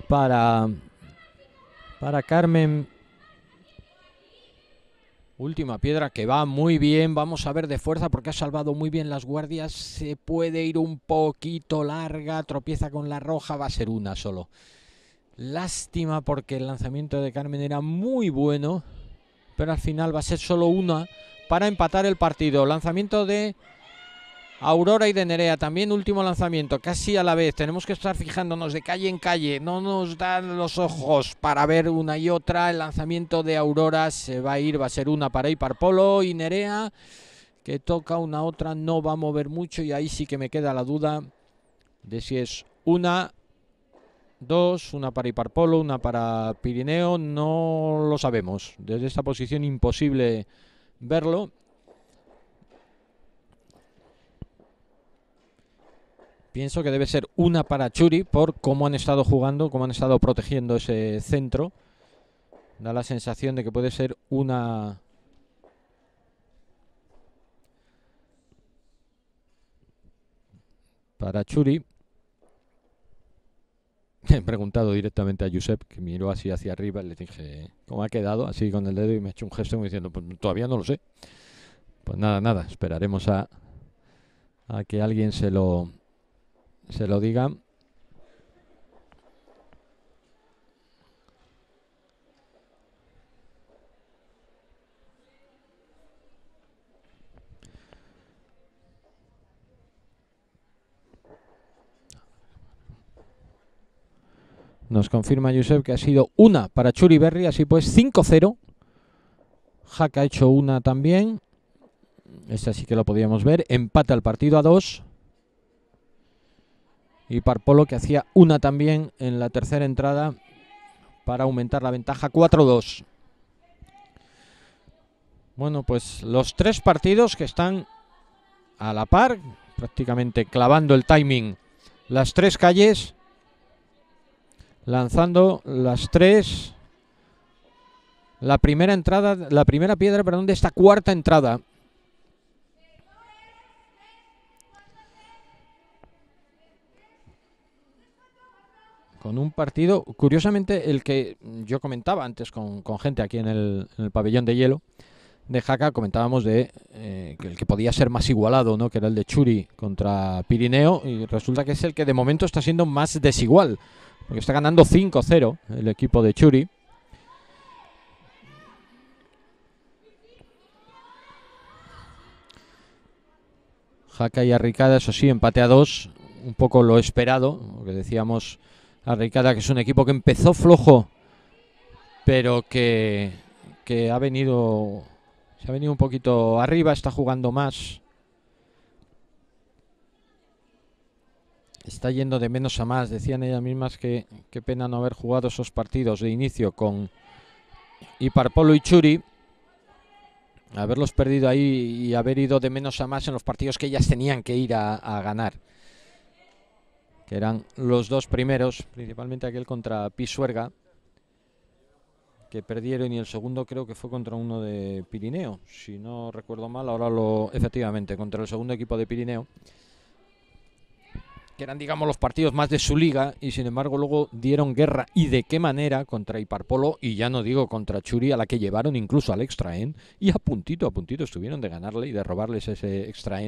para para Carmen Última piedra que va muy bien. Vamos a ver de fuerza porque ha salvado muy bien las guardias. Se puede ir un poquito larga. Tropieza con la roja. Va a ser una solo. Lástima porque el lanzamiento de Carmen era muy bueno. Pero al final va a ser solo una para empatar el partido. Lanzamiento de Aurora y de Nerea, también último lanzamiento, casi a la vez. Tenemos que estar fijándonos de calle en calle. No nos dan los ojos para ver una y otra. El lanzamiento de Aurora se va a ir, va a ser una para Polo y Nerea, que toca una otra, no va a mover mucho. Y ahí sí que me queda la duda de si es una, dos, una para Polo, una para Pirineo. No lo sabemos. Desde esta posición imposible verlo. Pienso que debe ser una para Churi por cómo han estado jugando, cómo han estado protegiendo ese centro. Da la sensación de que puede ser una... Para Churi. He preguntado directamente a Josep, que miró así hacia arriba, y le dije, ¿cómo ha quedado? Así con el dedo y me ha hecho un gesto diciendo, pues todavía no lo sé. Pues nada, nada, esperaremos a, a que alguien se lo, se lo diga. Nos confirma Josep que ha sido una para Churi Berry, así pues 5-0. Jack ha hecho una también. Esta sí que lo podíamos ver. Empate al partido a 2 y Parpolo que hacía una también en la tercera entrada para aumentar la ventaja 4-2. Bueno, pues los tres partidos que están a la par, prácticamente clavando el timing las tres calles, lanzando las tres, la primera entrada, la primera piedra, perdón, de esta cuarta entrada. Con un partido, curiosamente, el que yo comentaba antes con, gente aquí en el, pabellón de hielo de Jaca, comentábamos de eh, que el que podía ser más igualado, ¿no? que era el de Churi contra Pirineo, y resulta que es el que de momento está siendo más desigual, porque está ganando 5-0 el equipo de Churi. Jaca y Arricada, eso sí, empate a dos, un poco lo esperado, lo que decíamos Arricada, que es un equipo que empezó flojo, pero que, que ha venido, se ha venido un poquito arriba, está jugando más. Está yendo de menos a más. Decían ellas mismas que qué pena no haber jugado esos partidos de inicio con Iparpolo y Churi. Haberlos perdido ahí y haber ido de menos a más en los partidos que ellas tenían que ir a ganar que eran los dos primeros, principalmente aquel contra Pisuerga, que perdieron y el segundo creo que fue contra uno de Pirineo, si no recuerdo mal, ahora lo efectivamente contra el segundo equipo de Pirineo. que eran, digamos, los partidos más de su liga, y sin embargo luego dieron guerra, y de qué manera, contra Iparpolo, y ya no digo contra Churi, a la que llevaron incluso al extra end, y a puntito, a puntito estuvieron de ganarle y de robarles ese extra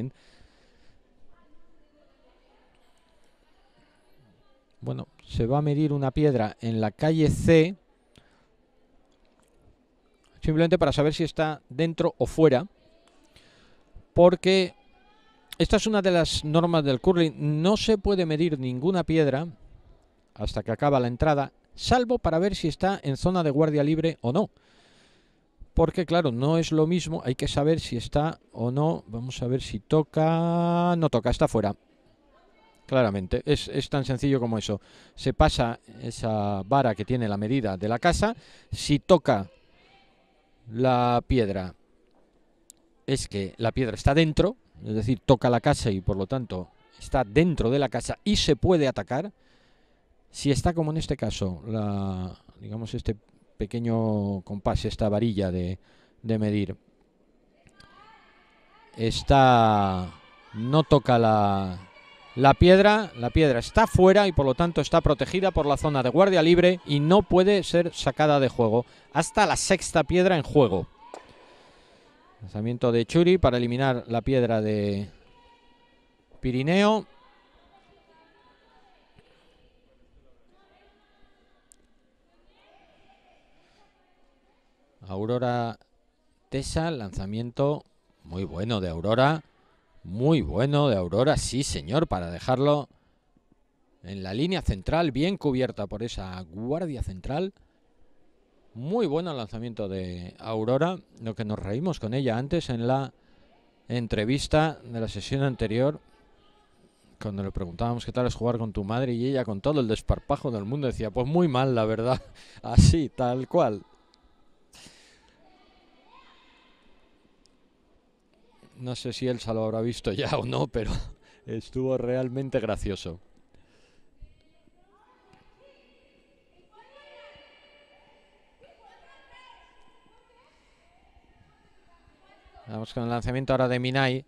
Bueno, se va a medir una piedra en la calle C, simplemente para saber si está dentro o fuera, porque esta es una de las normas del curling. No se puede medir ninguna piedra hasta que acaba la entrada, salvo para ver si está en zona de guardia libre o no. Porque claro, no es lo mismo, hay que saber si está o no. Vamos a ver si toca... No toca, está fuera. Claramente, es, es, tan sencillo como eso. Se pasa esa vara que tiene la medida de la casa. Si toca la piedra, es que la piedra está dentro, es decir, toca la casa y por lo tanto está dentro de la casa y se puede atacar, si está como en este caso, la, digamos este pequeño compás, esta varilla de, de medir, está no toca la, la piedra, la piedra está fuera y por lo tanto está protegida por la zona de guardia libre y no puede ser sacada de juego hasta la sexta piedra en juego. Lanzamiento de Churi para eliminar la piedra de Pirineo. Aurora Tesa, lanzamiento muy bueno de Aurora. Muy bueno de Aurora, sí señor, para dejarlo en la línea central, bien cubierta por esa guardia central. Muy bueno lanzamiento de Aurora, lo que nos reímos con ella antes en la entrevista de la sesión anterior, cuando le preguntábamos qué tal es jugar con tu madre y ella con todo el desparpajo del mundo decía, pues muy mal, la verdad, así, tal cual. No sé si Elsa lo habrá visto ya o no, pero estuvo realmente gracioso. Vamos con el lanzamiento ahora de Minai.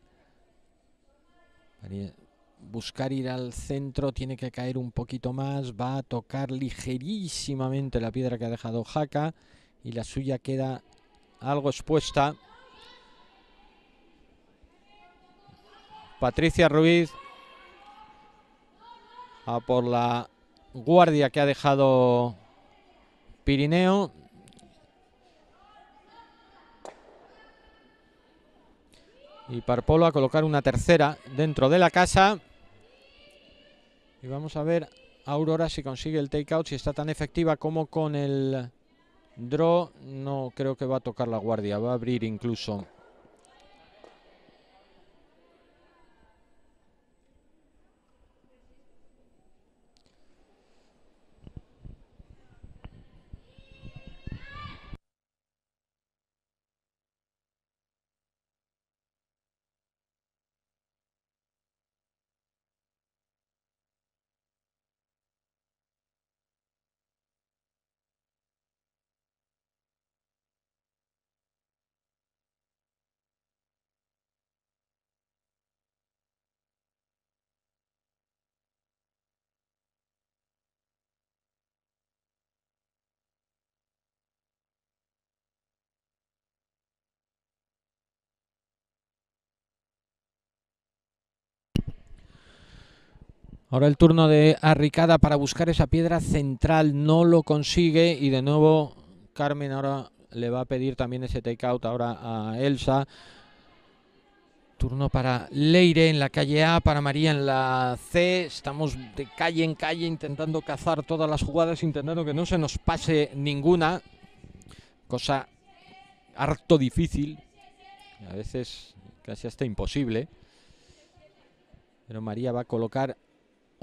Buscar ir al centro, tiene que caer un poquito más. Va a tocar ligerísimamente la piedra que ha dejado Jaca. Y la suya queda algo expuesta. Patricia Ruiz. A por la guardia que ha dejado Pirineo. Y Parpolo a colocar una tercera dentro de la casa. Y vamos a ver Aurora si consigue el takeout, si está tan efectiva como con el draw. No creo que va a tocar la guardia, va a abrir incluso. Ahora el turno de Arricada para buscar esa piedra central. No lo consigue y de nuevo Carmen ahora le va a pedir también ese takeout ahora a Elsa. Turno para Leire en la calle A, para María en la C. Estamos de calle en calle intentando cazar todas las jugadas, intentando que no se nos pase ninguna. Cosa harto difícil. A veces casi hasta imposible. Pero María va a colocar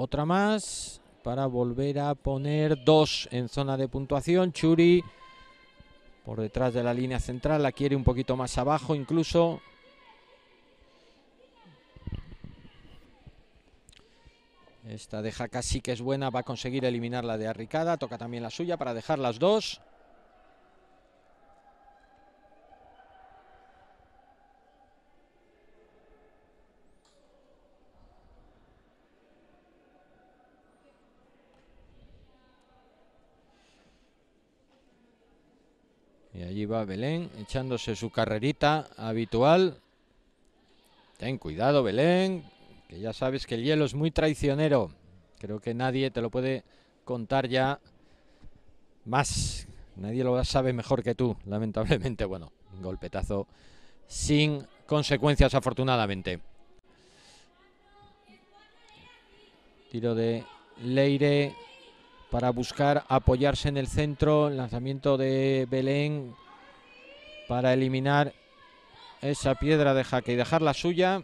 otra más para volver a poner dos en zona de puntuación. Churi por detrás de la línea central, la quiere un poquito más abajo incluso. Esta de Jaca sí que es buena, va a conseguir eliminar la de Arricada, toca también la suya para dejar las dos. Y va Belén echándose su carrerita habitual. Ten cuidado, Belén, que ya sabes que el hielo es muy traicionero. Creo que nadie te lo puede contar ya más. Nadie lo sabe mejor que tú, lamentablemente. Bueno, un golpetazo sin consecuencias, afortunadamente. Tiro de Leire para buscar apoyarse en el centro. Lanzamiento de Belén para eliminar esa piedra de jaque y dejar la suya.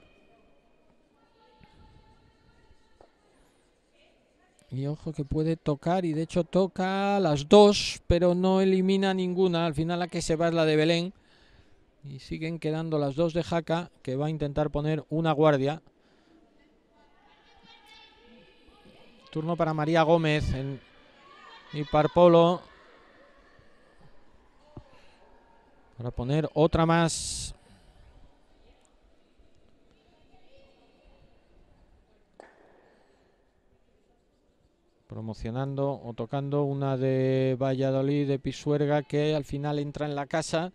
Y ojo que puede tocar y de hecho toca las dos, pero no elimina ninguna. Al final la que se va es la de Belén. Y siguen quedando las dos de Jaca, que va a intentar poner una guardia. Turno para María Gómez en y Parpolo. Para poner otra más. Promocionando o tocando una de Valladolid de Pisuerga que al final entra en la casa.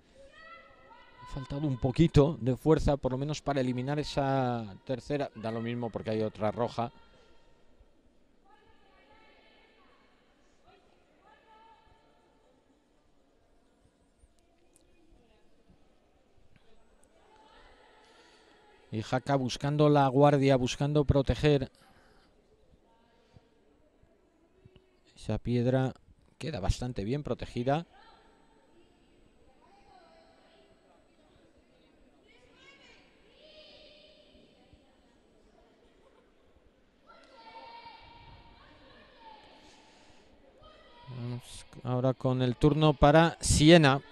Ha faltado un poquito de fuerza, por lo menos para eliminar esa tercera. Da lo mismo porque hay otra roja. Y Jaca buscando la guardia, buscando proteger. Esa piedra queda bastante bien protegida. Ahora con el turno para Siena.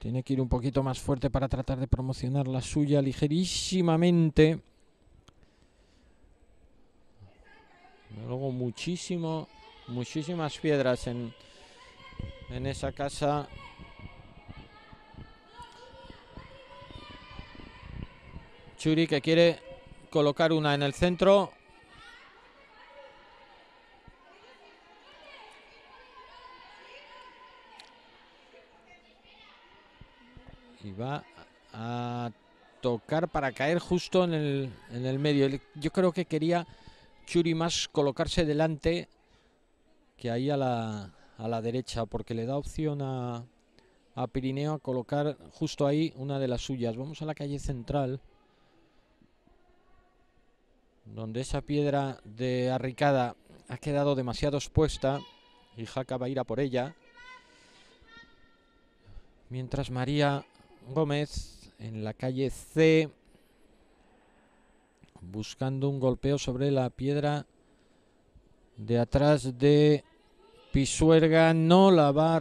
Tiene que ir un poquito más fuerte para tratar de promocionar la suya ligerísimamente. Luego muchísimo, muchísimas piedras en, en esa casa. Churi que quiere colocar una en el centro. Y va a tocar para caer justo en el, en el medio. Yo creo que quería Churi más colocarse delante que ahí a la, a la derecha, porque le da opción a, a Pirineo a colocar justo ahí una de las suyas. Vamos a la calle central, donde esa piedra de Arricada ha quedado demasiado expuesta y Jaca va a ir a por ella. Mientras María Gómez en la calle C buscando un golpeo sobre la piedra de atrás de Pisuerga. No la va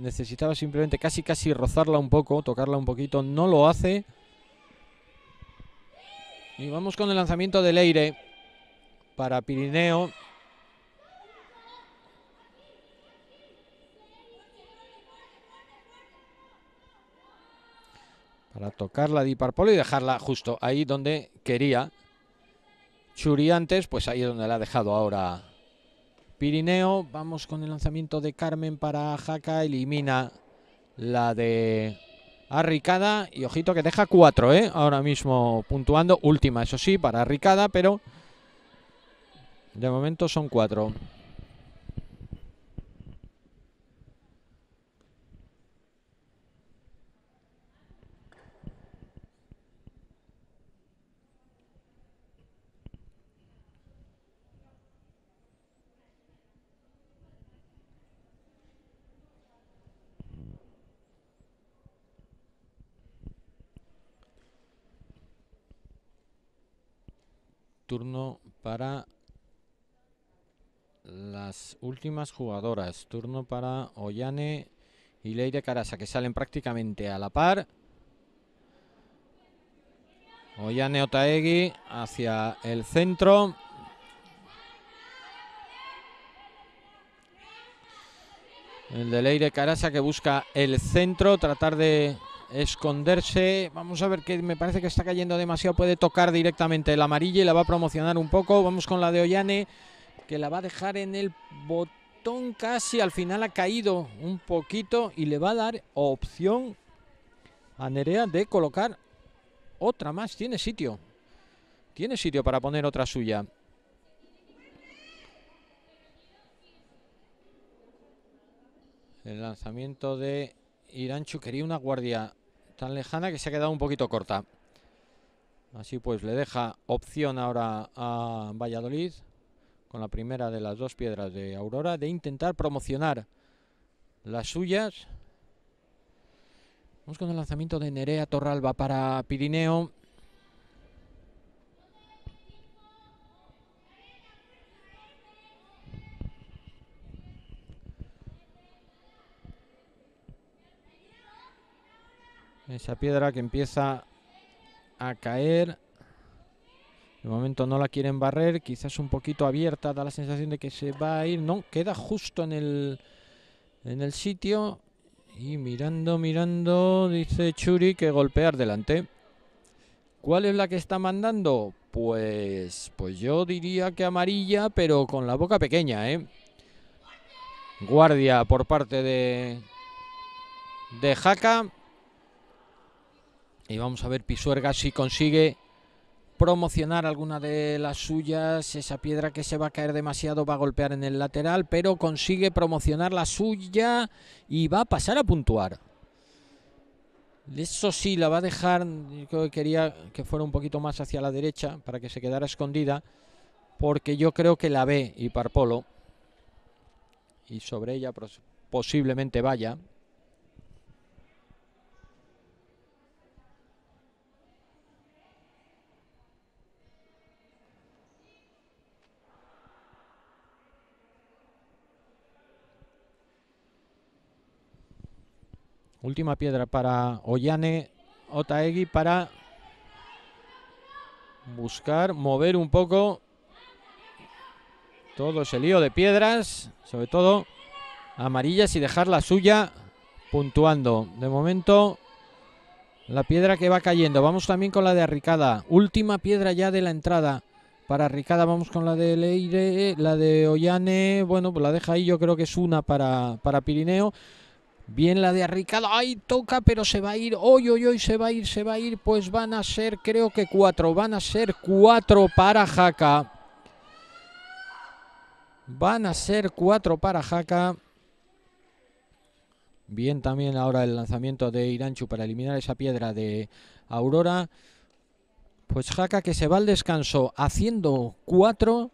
necesitaba simplemente casi casi rozarla un poco tocarla un poquito. No lo hace. Y vamos con el lanzamiento de Leire para Pirineo para tocarla de Parpolo y dejarla justo ahí donde quería Churi antes, pues ahí es donde la ha dejado ahora Pirineo. Vamos con el lanzamiento de Carmen para Jaca, elimina la de Arricada y ojito que deja cuatro, ¿eh? ahora mismo puntuando, última eso sí para Arricada, pero de momento son cuatro. Turno para las últimas jugadoras. Turno para Ollane y Leire Carasa, que salen prácticamente a la par. Ollane Otaegui hacia el centro. El de Leire Carasa que busca el centro, tratar de esconderse. Vamos a ver que me parece que está cayendo demasiado. Puede tocar directamente el amarillo y la va a promocionar un poco. Vamos con la de Ollane, que la va a dejar en el montón casi, al final ha caído un poquito y le va a dar opción a Nerea de colocar otra más. Tiene sitio. Tiene sitio para poner otra suya. El lanzamiento de Iranchu quería una guardia tan lejana que se ha quedado un poquito corta. Así pues le deja opción ahora a Valladolid con la primera de las dos piedras de Aurora de intentar promocionar las suyas. Vamos con el lanzamiento de Nerea Torralba para Pirineo. Esa piedra que empieza a caer. De momento no la quieren barrer, quizás un poquito abierta, da la sensación de que se va a ir. No, queda justo en el, en el sitio. Y mirando, mirando, dice Churi que golpear delante. ¿Cuál es la que está mandando? Pues, pues yo diría que amarilla, pero con la boca pequeña, ¿eh? Guardia por parte de, de Jaca. Y vamos a ver Pisuerga si consigue promocionar alguna de las suyas. Esa piedra que se va a caer demasiado va a golpear en el lateral, pero consigue promocionar la suya y va a pasar a puntuar. Eso sí, la va a dejar, yo quería que fuera un poquito más hacia la derecha para que se quedara escondida, porque yo creo que la ve y Parpolo y sobre ella posiblemente vaya. Última piedra para Ollane Otaegui para buscar mover un poco todo ese lío de piedras, sobre todo amarillas y dejar la suya puntuando. De momento la piedra que va cayendo. Vamos también con la de Arricada. Última piedra ya de la entrada. Para Arricada vamos con la de Leire, la de Ollane. Bueno, pues la deja ahí. Yo creo que es una para, para Pirineo. Bien la de Arricada. Ahí toca, pero se va a ir. Hoy, hoy, hoy se va a ir, se va a ir. Pues van a ser, creo que cuatro. Van a ser cuatro para Jaca. Van a ser cuatro para Jaca. Bien también ahora el lanzamiento de Iranchu para eliminar esa piedra de Aurora. Pues Jaca que se va al descanso haciendo cuatro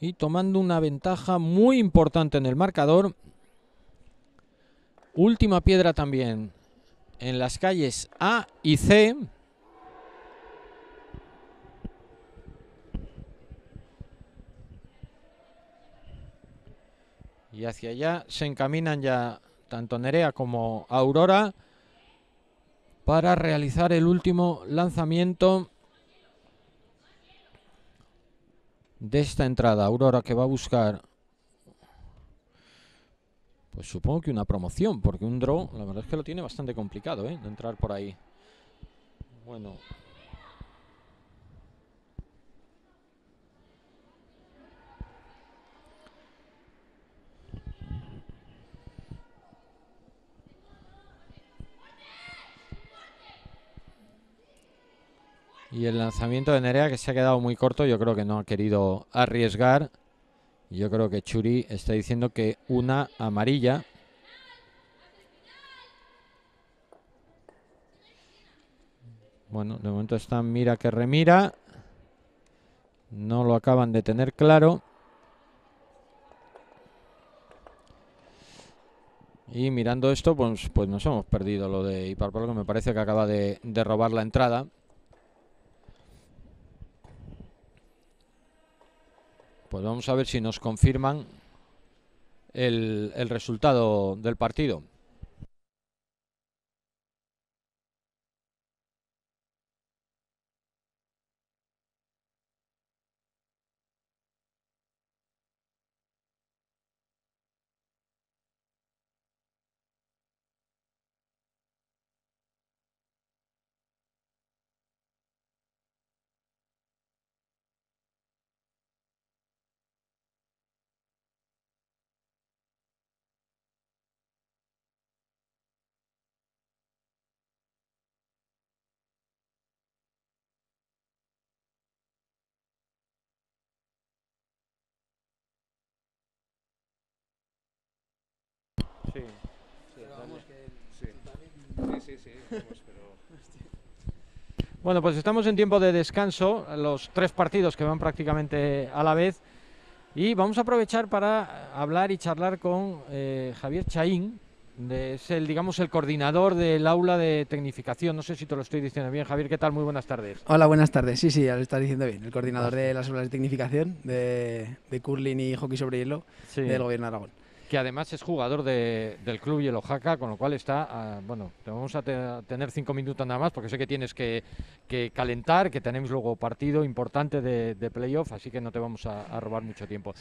y tomando una ventaja muy importante en el marcador. Última piedra también en las calles A y C. Y hacia allá se encaminan ya tanto Nerea como Aurora para realizar el último lanzamiento de esta entrada. Aurora que va a buscar pues supongo que una promoción, porque un draw, la verdad es que lo tiene bastante complicado, ¿eh? De entrar por ahí. Bueno. Y el lanzamiento de Nerea que se ha quedado muy corto, yo creo que no ha querido arriesgar. Yo creo que Churi está diciendo que una amarilla. Bueno, de momento está mira que remira. No lo acaban de tener claro. Y mirando esto, pues, pues nos hemos perdido lo de Iparpolo, que me parece que acaba de robar la entrada. Pues vamos a ver si nos confirman el, el resultado del partido. Sí. Sí, sí, Bueno, pues estamos en tiempo de descanso, los tres partidos que van prácticamente a la vez. Y vamos a aprovechar para hablar y charlar con eh, Javier Chaín, es el, digamos, el coordinador del aula de tecnificación. No sé si te lo estoy diciendo bien, Javier. ¿Qué tal? Muy buenas tardes. Hola, buenas tardes. Sí, sí, ya lo estás diciendo bien. El coordinador de las aulas de tecnificación de, de curling y hockey sobre hielo del Gobierno de Aragón que además es jugador del club Yellow Jaca, con lo cual está, ah, bueno, te vamos a tener cinco minutos nada más, porque sé que tienes que, calentar, que tenemos luego partido importante de, playoff, así que no te vamos a, robar mucho tiempo.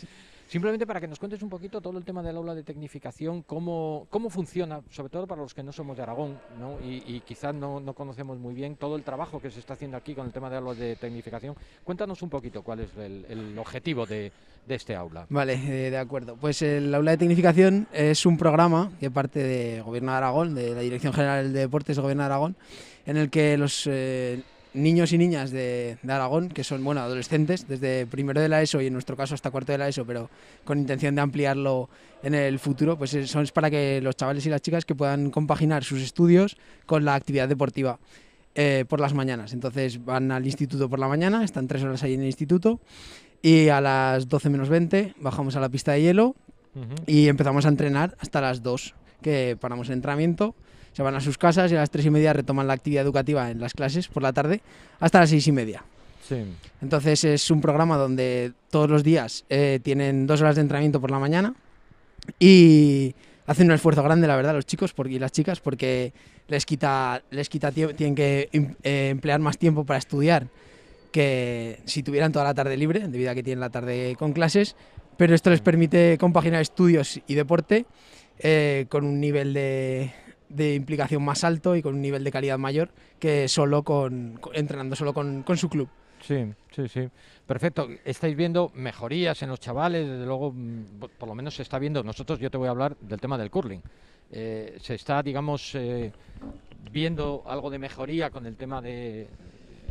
Simplemente para que nos cuentes un poquito todo el tema del aula de tecnificación, cómo, cómo funciona, sobre todo para los que no somos de Aragón, ¿no? y, quizás no, conocemos muy bien todo el trabajo que se está haciendo aquí con el tema de aula de tecnificación. Cuéntanos un poquito cuál es el, objetivo de, este aula. Vale, eh, de acuerdo. Pues el aula de tecnificación es un programa que parte de Gobierno de Aragón, de la Dirección General de Deportes del Gobierno de Aragón, en el que los eh, niños y niñas de, Aragón, que son bueno adolescentes, desde primero de la ESO y en nuestro caso hasta cuarto de la ESO, pero con intención de ampliarlo en el futuro, pues son es para que los chavales y las chicas que puedan compaginar sus estudios con la actividad deportiva. Eh, por las mañanas. Entonces van al instituto por la mañana, están tres horas ahí en el instituto y a las 12 menos 20 bajamos a la pista de hielo y empezamos a entrenar hasta las 2, que paramos el entrenamiento, se van a sus casas y a las 3 y media retoman la actividad educativa en las clases por la tarde hasta las 6 y media. Entonces es un programa donde todos los días eh, tienen dos horas de entrenamiento por la mañana y hacen un esfuerzo grande, la verdad, los chicos y las chicas, porque les quita, les quita tienen que em, eh, emplear más tiempo para estudiar que si tuvieran toda la tarde libre, debido a que tienen la tarde con clases, pero esto les permite compaginar estudios y deporte eh, con un nivel de, implicación más alto y con un nivel de calidad mayor que solo con, entrenando solo con, su club. Sí, sí, sí. Perfecto. Estáis viendo mejorías en los chavales, desde luego, mm, por lo menos se está viendo. Nosotros, yo te voy a hablar del tema del curling. Eh, se está, digamos, eh, viendo algo de mejoría con el tema de,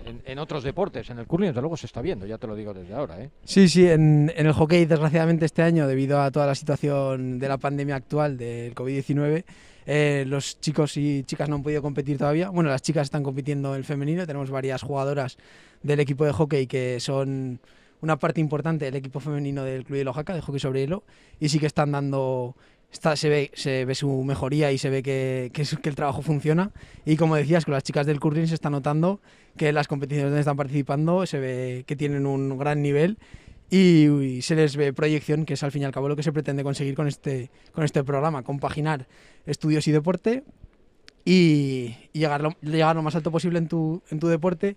en, otros deportes. En el curling, desde luego, se está viendo, ya te lo digo desde ahora. ¿eh? Sí, sí, en, el hockey, desgraciadamente, este año, debido a toda la situación de la pandemia actual del COVID-19, eh, los chicos y chicas no han podido competir todavía. Bueno, las chicas están compitiendo en femenino, tenemos varias jugadoras del equipo de hockey que son una parte importante del equipo femenino del Club de Lojaca, de hockey sobre hielo, y sí que están dando se, ve, se ve su mejoría y se ve que, que, el trabajo funciona. Y como decías, con las chicas del curling se está notando que las competiciones donde están participando se ve que tienen un gran nivel y, se les ve proyección, que es al fin y al cabo lo que se pretende conseguir con este, con este programa, compaginar estudios y deporte y, llegar, lo, llegar lo más alto posible en tu, en tu deporte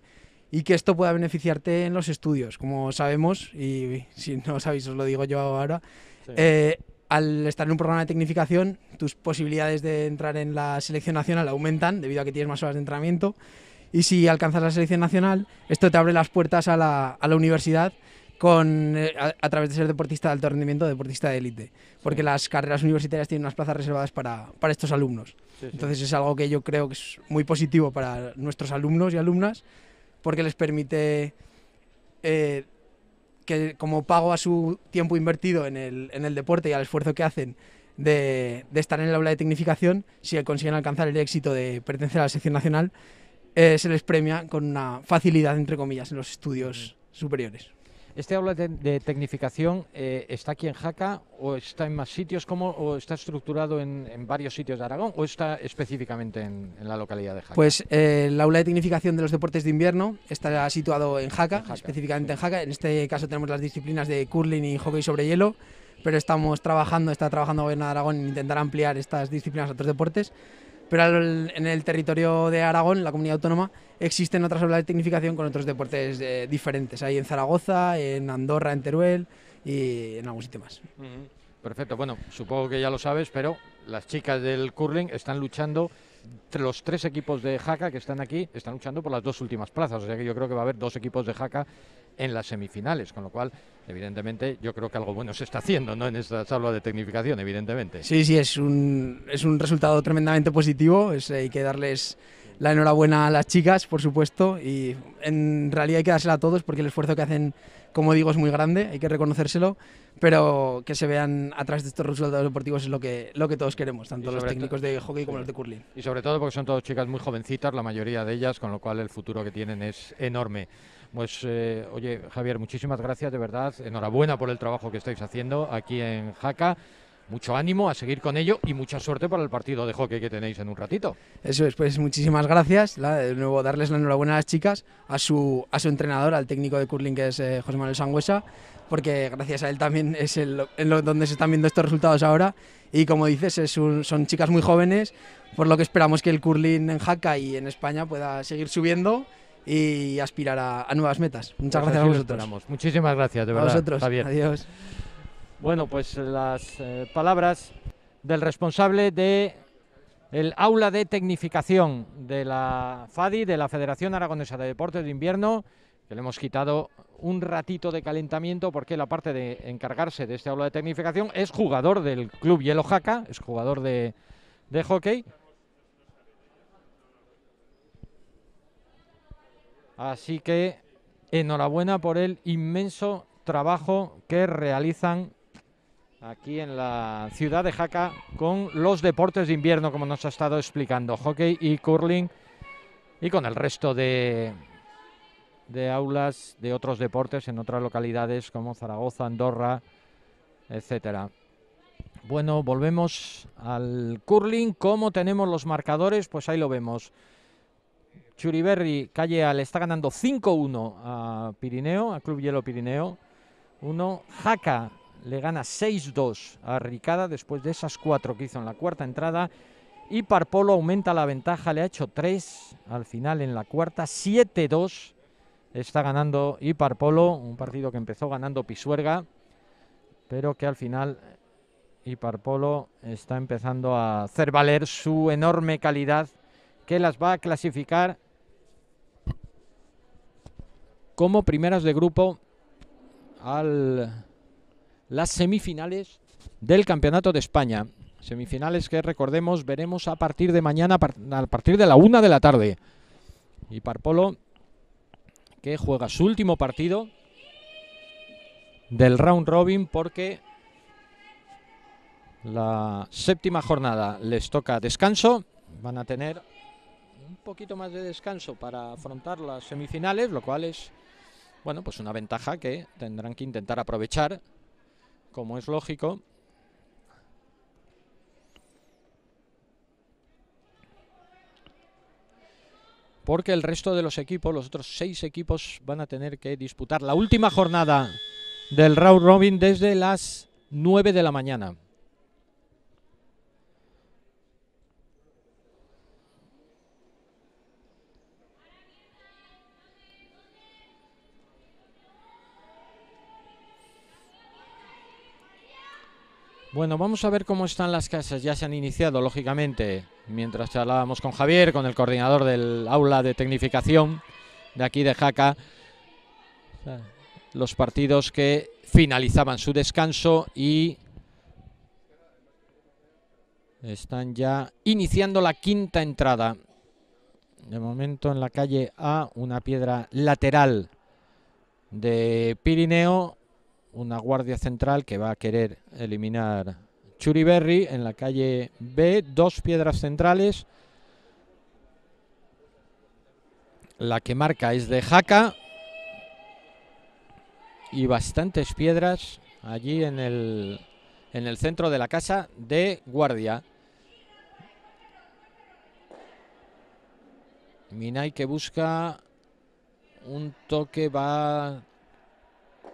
y que esto pueda beneficiarte en los estudios. Como sabemos, y si no sabéis os lo digo yo ahora, eh, al estar en un programa de tecnificación, tus posibilidades de entrar en la selección nacional aumentan debido a que tienes más horas de entrenamiento. Y si alcanzas la selección nacional, esto te abre las puertas a la, a la universidad con, eh, a, través de ser deportista de alto rendimiento, deportista de élite. Porque las carreras universitarias tienen unas plazas reservadas para, para estos alumnos. Entonces es algo que yo creo que es muy positivo para nuestros alumnos y alumnas porque les permite eh, que como pago a su tiempo invertido en el, en el deporte y al esfuerzo que hacen de, de, estar en el aula de tecnificación, si consiguen alcanzar el éxito de pertenecer a la sección nacional, eh, se les premia con una facilidad, entre comillas, en los estudios superiores. ¿Este aula de, tecnificación eh, está aquí en Jaca o está en más sitios? ¿Cómo, ¿O está estructurado en, varios sitios de Aragón o está específicamente en, la localidad de Jaca? Pues eh, el aula de tecnificación de los deportes de invierno está situado en Jaca, específicamente en Jaca. En este caso tenemos las disciplinas de curling y hockey sobre hielo, pero estamos trabajando, está trabajando Gobierno de Aragón en intentar ampliar estas disciplinas a otros deportes pero en el territorio de Aragón, la comunidad autónoma, existen otras aulas de tecnificación con otros deportes eh, diferentes. Hay en Zaragoza, en Andorra, en Teruel y en algún sitio más. Perfecto, bueno, supongo que ya lo sabes, pero las chicas del curling están luchando los tres equipos de Jaca que están aquí, están luchando por las dos últimas plazas, o sea que yo creo que va a haber dos equipos de Jaca en las semifinales, con lo cual, evidentemente, yo creo que algo bueno se está haciendo ¿no? en esta tabla de tecnificación, evidentemente. Sí, sí, es un, es un resultado tremendamente positivo, es, hay que darles la enhorabuena a las chicas, por supuesto, y en realidad hay que dársela a todos porque el esfuerzo que hacen, como digo, es muy grande, hay que reconocérselo, pero que se vean atrás de estos resultados deportivos es lo que, lo que todos queremos, tanto los técnicos de hockey como los de curling. Y sobre todo porque son todas chicas muy jovencitas, la mayoría de ellas, con lo cual el futuro que tienen es enorme. Pues, eh, oye, Javier, muchísimas gracias, de verdad. Enhorabuena por el trabajo que estáis haciendo aquí en Jaca mucho ánimo a seguir con ello y mucha suerte para el partido de hockey que tenéis en un ratito. Eso es, pues muchísimas gracias. de nuevo, darles la enhorabuena a las chicas, a su, a su entrenador, al técnico de curling que es eh, José Manuel Sangüesa, porque gracias a él también es el, en donde se están viendo estos resultados ahora. Y como dices, es son chicas muy jóvenes, por lo que esperamos que el curling en Jaca y en España pueda seguir subiendo y aspirar a, nuevas metas. Muchas pues gracias a vosotros. Muchísimas gracias, de verdad. A vosotros. Adiós. Bueno, pues las eh, palabras del responsable de el aula de tecnificación de la FADI, de la Federación Aragonesa de Deportes de Invierno, que le hemos quitado un ratito de calentamiento porque la parte de encargarse de este aula de tecnificación es jugador del club Hielo Jaca, es jugador de, de hockey. Así que enhorabuena por el inmenso trabajo que realizan aquí en la ciudad de Jaca con los deportes de invierno, como nos ha estado explicando, hockey y curling, y con el resto de, de aulas de otros deportes en otras localidades como Zaragoza, Andorra, etcétera. Bueno, volvemos al curling. ¿Cómo tenemos los marcadores? Pues ahí lo vemos. Churiberri, Calle le está ganando 5-1 a Pirineo, a Club Hielo Pirineo. 1. Jaca le gana 6-2 a Ricada después de esas cuatro que hizo en la cuarta entrada. Y Parpolo aumenta la ventaja, le ha hecho 3 al final en la cuarta, 7-2 está ganando Iparpolo, un partido que empezó ganando Pisuerga, pero que al final Iparpolo está empezando a hacer valer su enorme calidad que las va a clasificar como primeras de grupo al las semifinales del Campeonato de España. Semifinales que recordemos veremos a partir de mañana, a partir de la una de la tarde. Y Parpolo que juega su último partido del round robin porque la séptima jornada les toca descanso. Van a tener un poquito más de descanso para afrontar las semifinales, lo cual es bueno, pues una ventaja que tendrán que intentar aprovechar como es lógico. Porque el resto de los equipos, los otros seis equipos, van a tener que disputar la última jornada del round robin desde las 9 de la mañana. Bueno, vamos a ver cómo están las casas. Ya se han iniciado, lógicamente, mientras charlábamos con Javier, con el coordinador del aula de tecnificación de aquí de Jaca, los partidos que finalizaban su descanso y están ya iniciando la quinta entrada. De momento en la calle A, una piedra lateral de Pirineo una guardia central que va a querer eliminar Churiberri en la calle B, dos piedras centrales. La que marca es de Jaca y bastantes piedras allí en el, en el centro de la casa de guardia. Minay que busca un toque va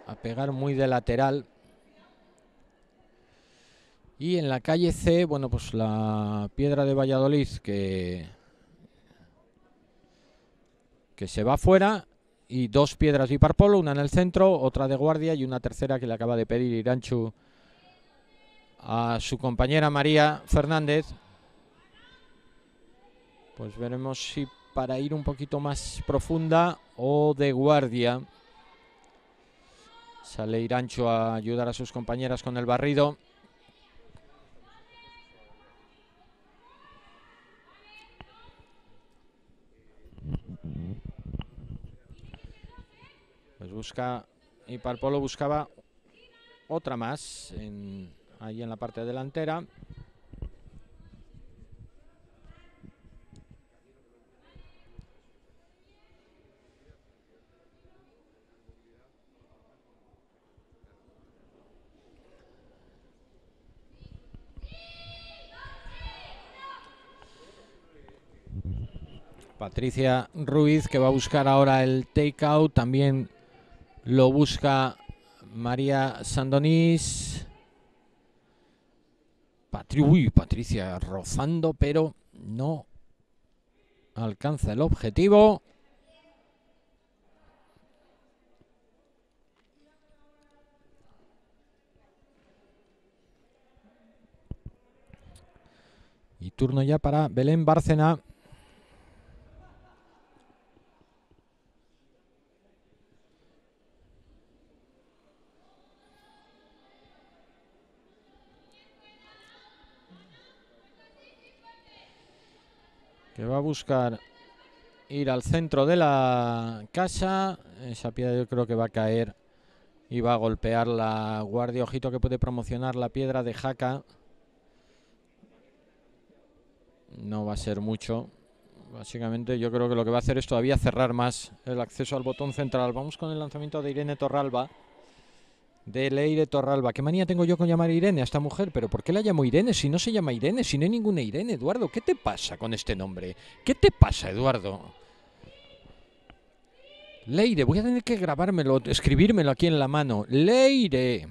a pegar muy de lateral. Y en la calle C, bueno, pues la piedra de Valladolid que, que se va fuera y dos piedras de Iparpolo, una en el centro, otra de guardia y una tercera que le acaba de pedir Iranchu a su compañera María Fernández. Pues veremos si para ir un poquito más profunda o de guardia. Sale Irancho a ayudar a sus compañeras con el barrido. Pues busca, y Palpolo buscaba otra más ahí en la parte delantera. Patricia Ruiz que va a buscar ahora el takeout. También lo busca María Sandonís. Patri Patricia rozando, pero no alcanza el objetivo. Y turno ya para Belén Bárcena. Va a buscar ir al centro de la casa. Esa piedra yo creo que va a caer y va a golpear la guardia. Ojito que puede promocionar la piedra de jaca. No va a ser mucho. Básicamente yo creo que lo que va a hacer es todavía cerrar más el acceso al botón central. Vamos con el lanzamiento de Irene Torralba de Leire Torralba. ¿Qué manía tengo yo con llamar Irene a esta mujer? ¿Pero por qué la llamo Irene si no se llama Irene, si no hay ninguna Irene, Eduardo? ¿Qué te pasa con este nombre? ¿Qué te pasa, Eduardo? Leire, voy a tener que grabármelo, escribírmelo aquí en la mano. Leire.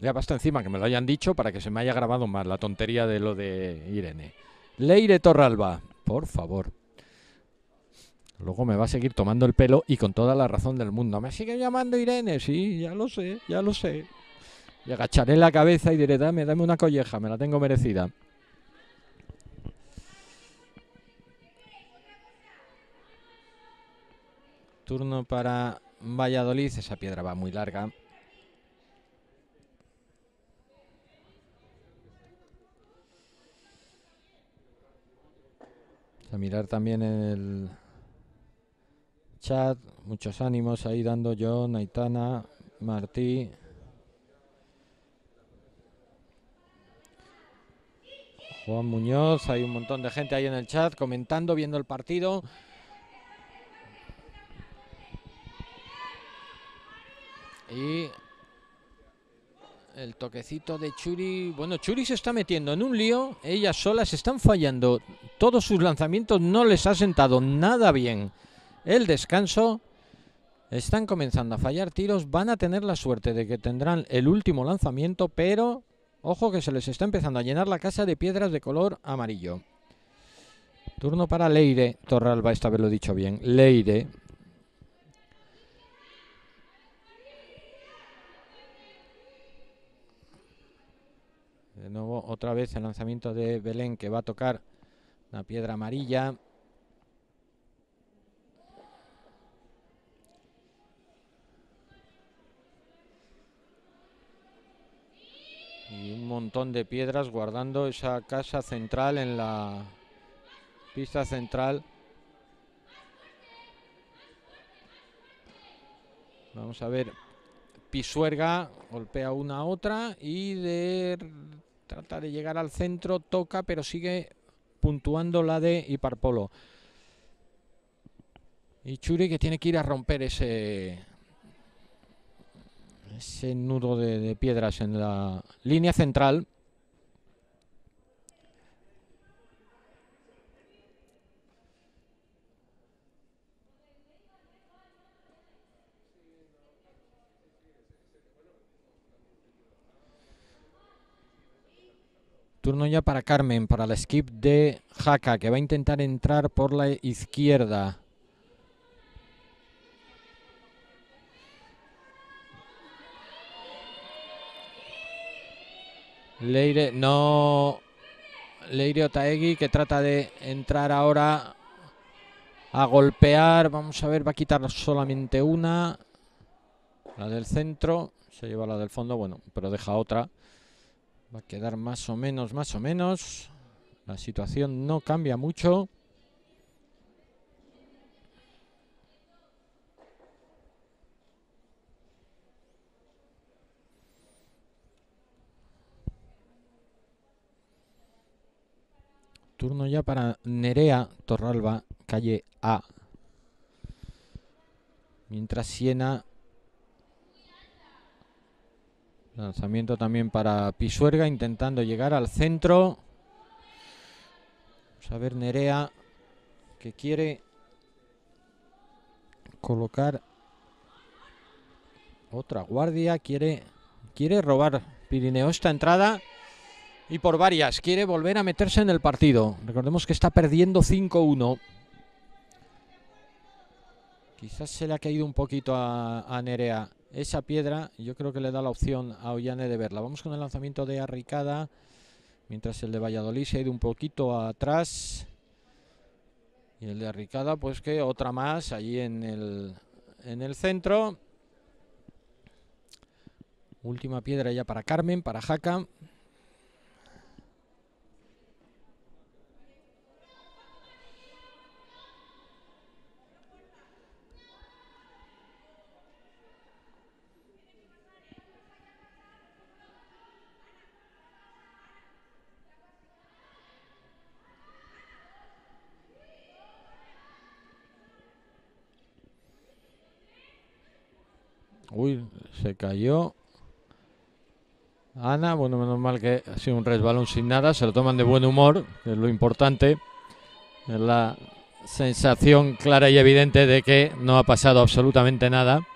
Ya basta encima que me lo hayan dicho para que se me haya grabado más la tontería de lo de Irene. Leire Torralba, por favor. Luego me va a seguir tomando el pelo y con toda la razón del mundo. Me sigue llamando Irene, sí, ya lo sé, ya lo sé. Y agacharé la cabeza y diré, dame, dame una colleja, me la tengo merecida. Turno para Valladolid, esa piedra va muy larga. A mirar también el chat, muchos ánimos ahí dando John, Aitana, Martí. Juan Muñoz, hay un montón de gente ahí en el chat comentando, viendo el partido. Y el toquecito de Churi. Bueno, Churi se está metiendo en un lío. Ellas solas están fallando. Todos sus lanzamientos no les ha sentado nada bien el descanso. Están comenzando a fallar tiros. Van a tener la suerte de que tendrán el último lanzamiento, pero ojo que se les está empezando a llenar la casa de piedras de color amarillo. Turno para Leire. Torralba, esta vez lo he dicho bien. Leire. De nuevo, otra vez el lanzamiento de Belén que va a tocar la piedra amarilla. Un montón de piedras guardando esa casa central en la pista central. Vamos a ver, Pisuerga golpea una a otra y de trata de llegar al centro, toca, pero sigue puntuando la de Iparpolo. Y Churi que tiene que ir a romper ese ese nudo de, piedras en la línea central. Turno ya para Carmen, para la skip de Jaca, que va a intentar entrar por la izquierda. Leire, no. Leire Otaegui que trata de entrar ahora a golpear. Vamos a ver, va a quitar solamente una. La del centro. Se lleva la del fondo, bueno, pero deja otra. Va a quedar más o menos, más o menos. La situación no cambia mucho. Turno ya para Nerea Torralba, calle A. Mientras Siena. Lanzamiento también para Pisuerga, intentando llegar al centro. Vamos a ver Nerea, que quiere colocar otra guardia. Quiere, quiere robar Pirineo esta entrada. Y por varias, quiere volver a meterse en el partido. Recordemos que está perdiendo 5-1. Quizás se le ha caído un poquito a, Nerea esa piedra. Yo creo que le da la opción a Ollane de verla. Vamos con el lanzamiento de Arricada. Mientras el de Valladolid se ha ido un poquito atrás. Y el de Arricada, pues que otra más allí en el, en el centro. Última piedra ya para Carmen, para Jaca. Uy, se cayó. Ana, bueno, menos mal que ha sido un resbalón sin nada, se lo toman de buen humor, que es lo importante. Es la sensación clara y evidente de que no ha pasado absolutamente nada.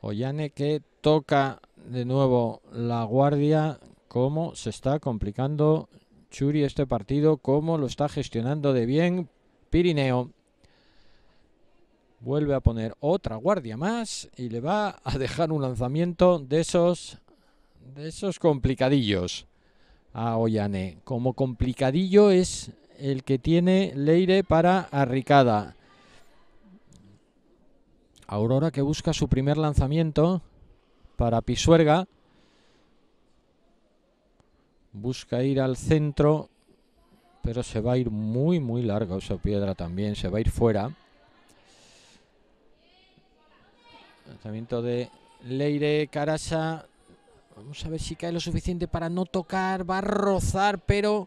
Ollane que toca de nuevo la guardia, cómo se está complicando Churi este partido, cómo lo está gestionando de bien Pirineo. Vuelve a poner otra guardia más y le va a dejar un lanzamiento de esos de esos complicadillos a Ollane. Como complicadillo es el que tiene Leire para Arricada. Aurora que busca su primer lanzamiento para Pisuerga. Busca ir al centro pero se va a ir muy, muy larga esa piedra también, se va a ir fuera. Lanzamiento de Leire Carasa. Vamos a ver si cae lo suficiente para no tocar. Va a rozar, pero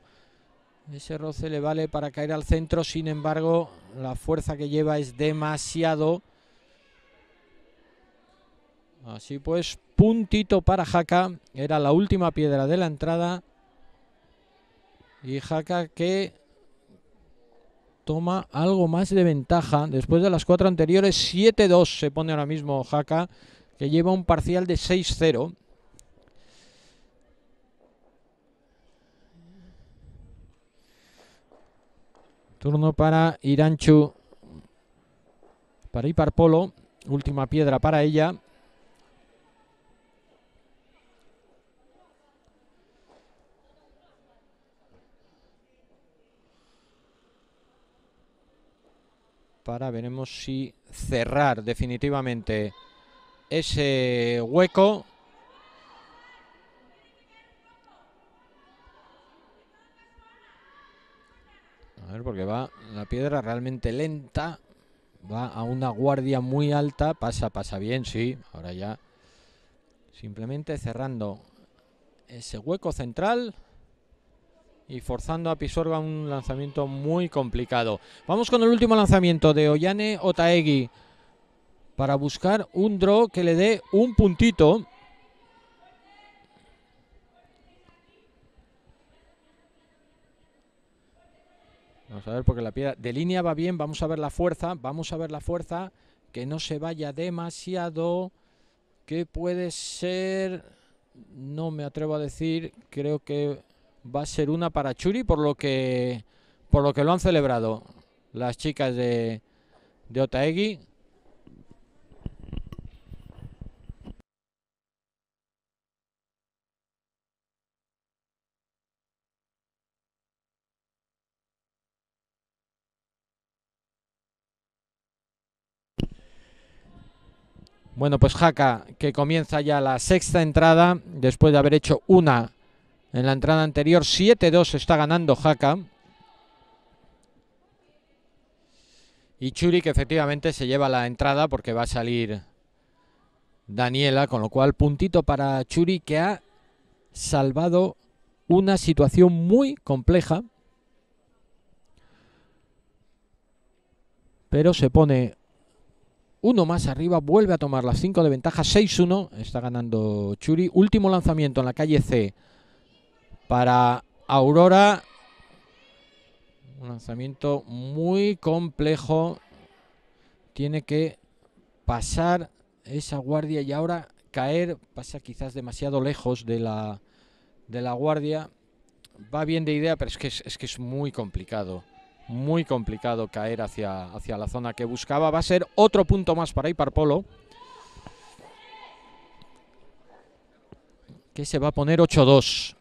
ese roce le vale para caer al centro. Sin embargo, la fuerza que lleva es demasiado. Así pues, puntito para Jaca. Era la última piedra de la entrada. Y Jaca que toma algo más de ventaja. Después de las cuatro anteriores, 7-2 se pone ahora mismo Jaca, que lleva un parcial de 6-0. Turno para Iranchu, para Iparpolo. Última piedra para ella. Para veremos si cerrar definitivamente ese hueco. A ver, porque va la piedra realmente lenta. Va a una guardia muy alta. Pasa, pasa bien, sí. Ahora ya. Simplemente cerrando ese hueco central y forzando a Pisorga un lanzamiento muy complicado. Vamos con el último lanzamiento de Ollane Otaegui para buscar un draw que le dé un puntito. Vamos a ver porque la piedra de línea va bien, vamos a ver la fuerza, vamos a ver la fuerza, que no se vaya demasiado, que puede ser, no me atrevo a decir, creo que va a ser una para Churi por lo que por lo que lo han celebrado las chicas de, de Otaegui. Bueno, pues Jaca, que comienza ya la sexta entrada, después de haber hecho una en la entrada anterior, 7-2 está ganando Jaca. Y Churi que efectivamente se lleva la entrada porque va a salir Daniela, con lo cual puntito para Churi que ha salvado una situación muy compleja. Pero se pone uno más arriba, vuelve a tomar las 5 de ventaja, 6-1, está ganando Churi. Último lanzamiento en la calle C para Aurora. Un lanzamiento muy complejo. Tiene que pasar esa guardia y ahora caer, pasa quizás demasiado lejos de la, de la guardia. Va bien de idea, pero es que es, que es muy complicado. Muy complicado caer hacia, hacia la zona que buscaba. Va a ser otro punto más para Polo Que se va a poner 8-2.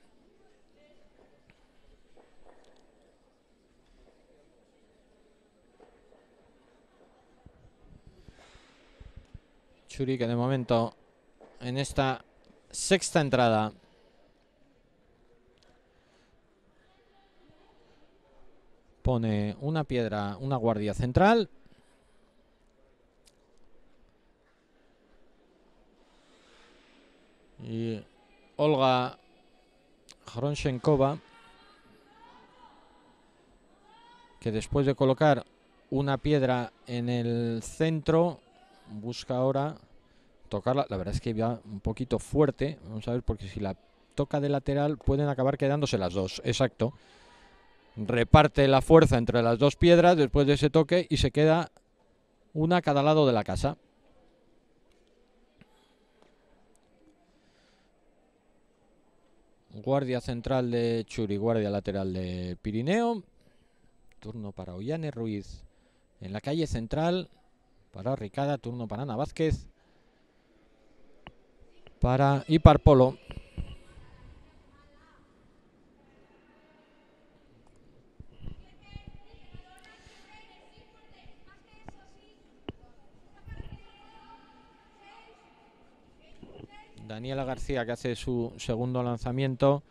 Que de momento en esta sexta entrada pone una piedra, una guardia central. Y Olga Hronshenkova, que después de colocar una piedra en el centro, busca ahora tocarla. La verdad es que va un poquito fuerte. Vamos a ver, porque si la toca de lateral pueden acabar quedándose las dos. Exacto. Reparte la fuerza entre las dos piedras después de ese toque y se queda una a cada lado de la casa. Guardia central de Churi, guardia lateral de Pirineo. Turno para Ollane Ruiz en la calle central. Para Ricada, turno para Ana Vázquez. Para Polo. Daniela García que hace su segundo lanzamiento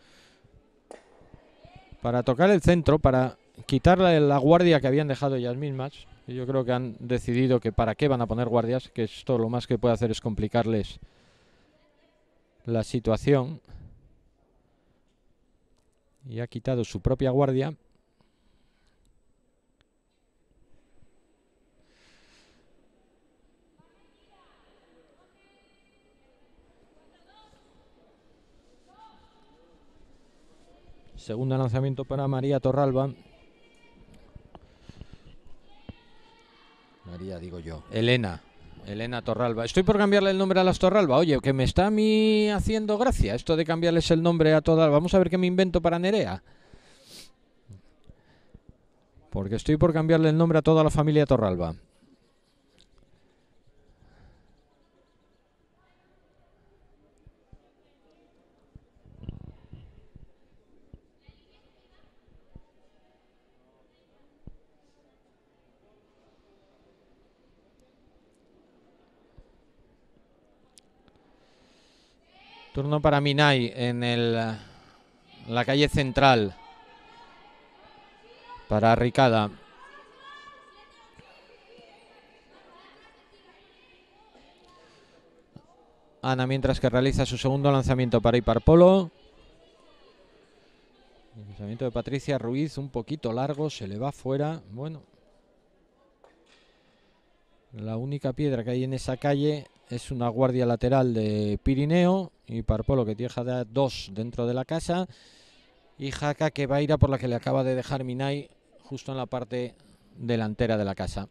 para tocar el centro, para quitarle la guardia que habían dejado ellas mismas. Yo creo que han decidido que para qué van a poner guardias, que esto lo más que puede hacer es complicarles la situación. Y ha quitado su propia guardia. Segundo lanzamiento para María Torralba. María, digo yo. Elena. Elena Torralba. Estoy por cambiarle el nombre a las Torralba. Oye, que me está a mí haciendo gracia esto de cambiarles el nombre a todas. Vamos a ver qué me invento para Nerea. Porque estoy por cambiarle el nombre a toda la familia Torralba. Turno para Minay en el, la calle central. Para Ricada. Ana mientras que realiza su segundo lanzamiento para Polo. El lanzamiento de Patricia Ruiz un poquito largo, se le va fuera. Bueno. La única piedra que hay en esa calle es una guardia lateral de Pirineo y Parpolo que tiene dos dentro de la casa y Jaca que va a ir a por la que le acaba de dejar Minay justo en la parte delantera de la casa.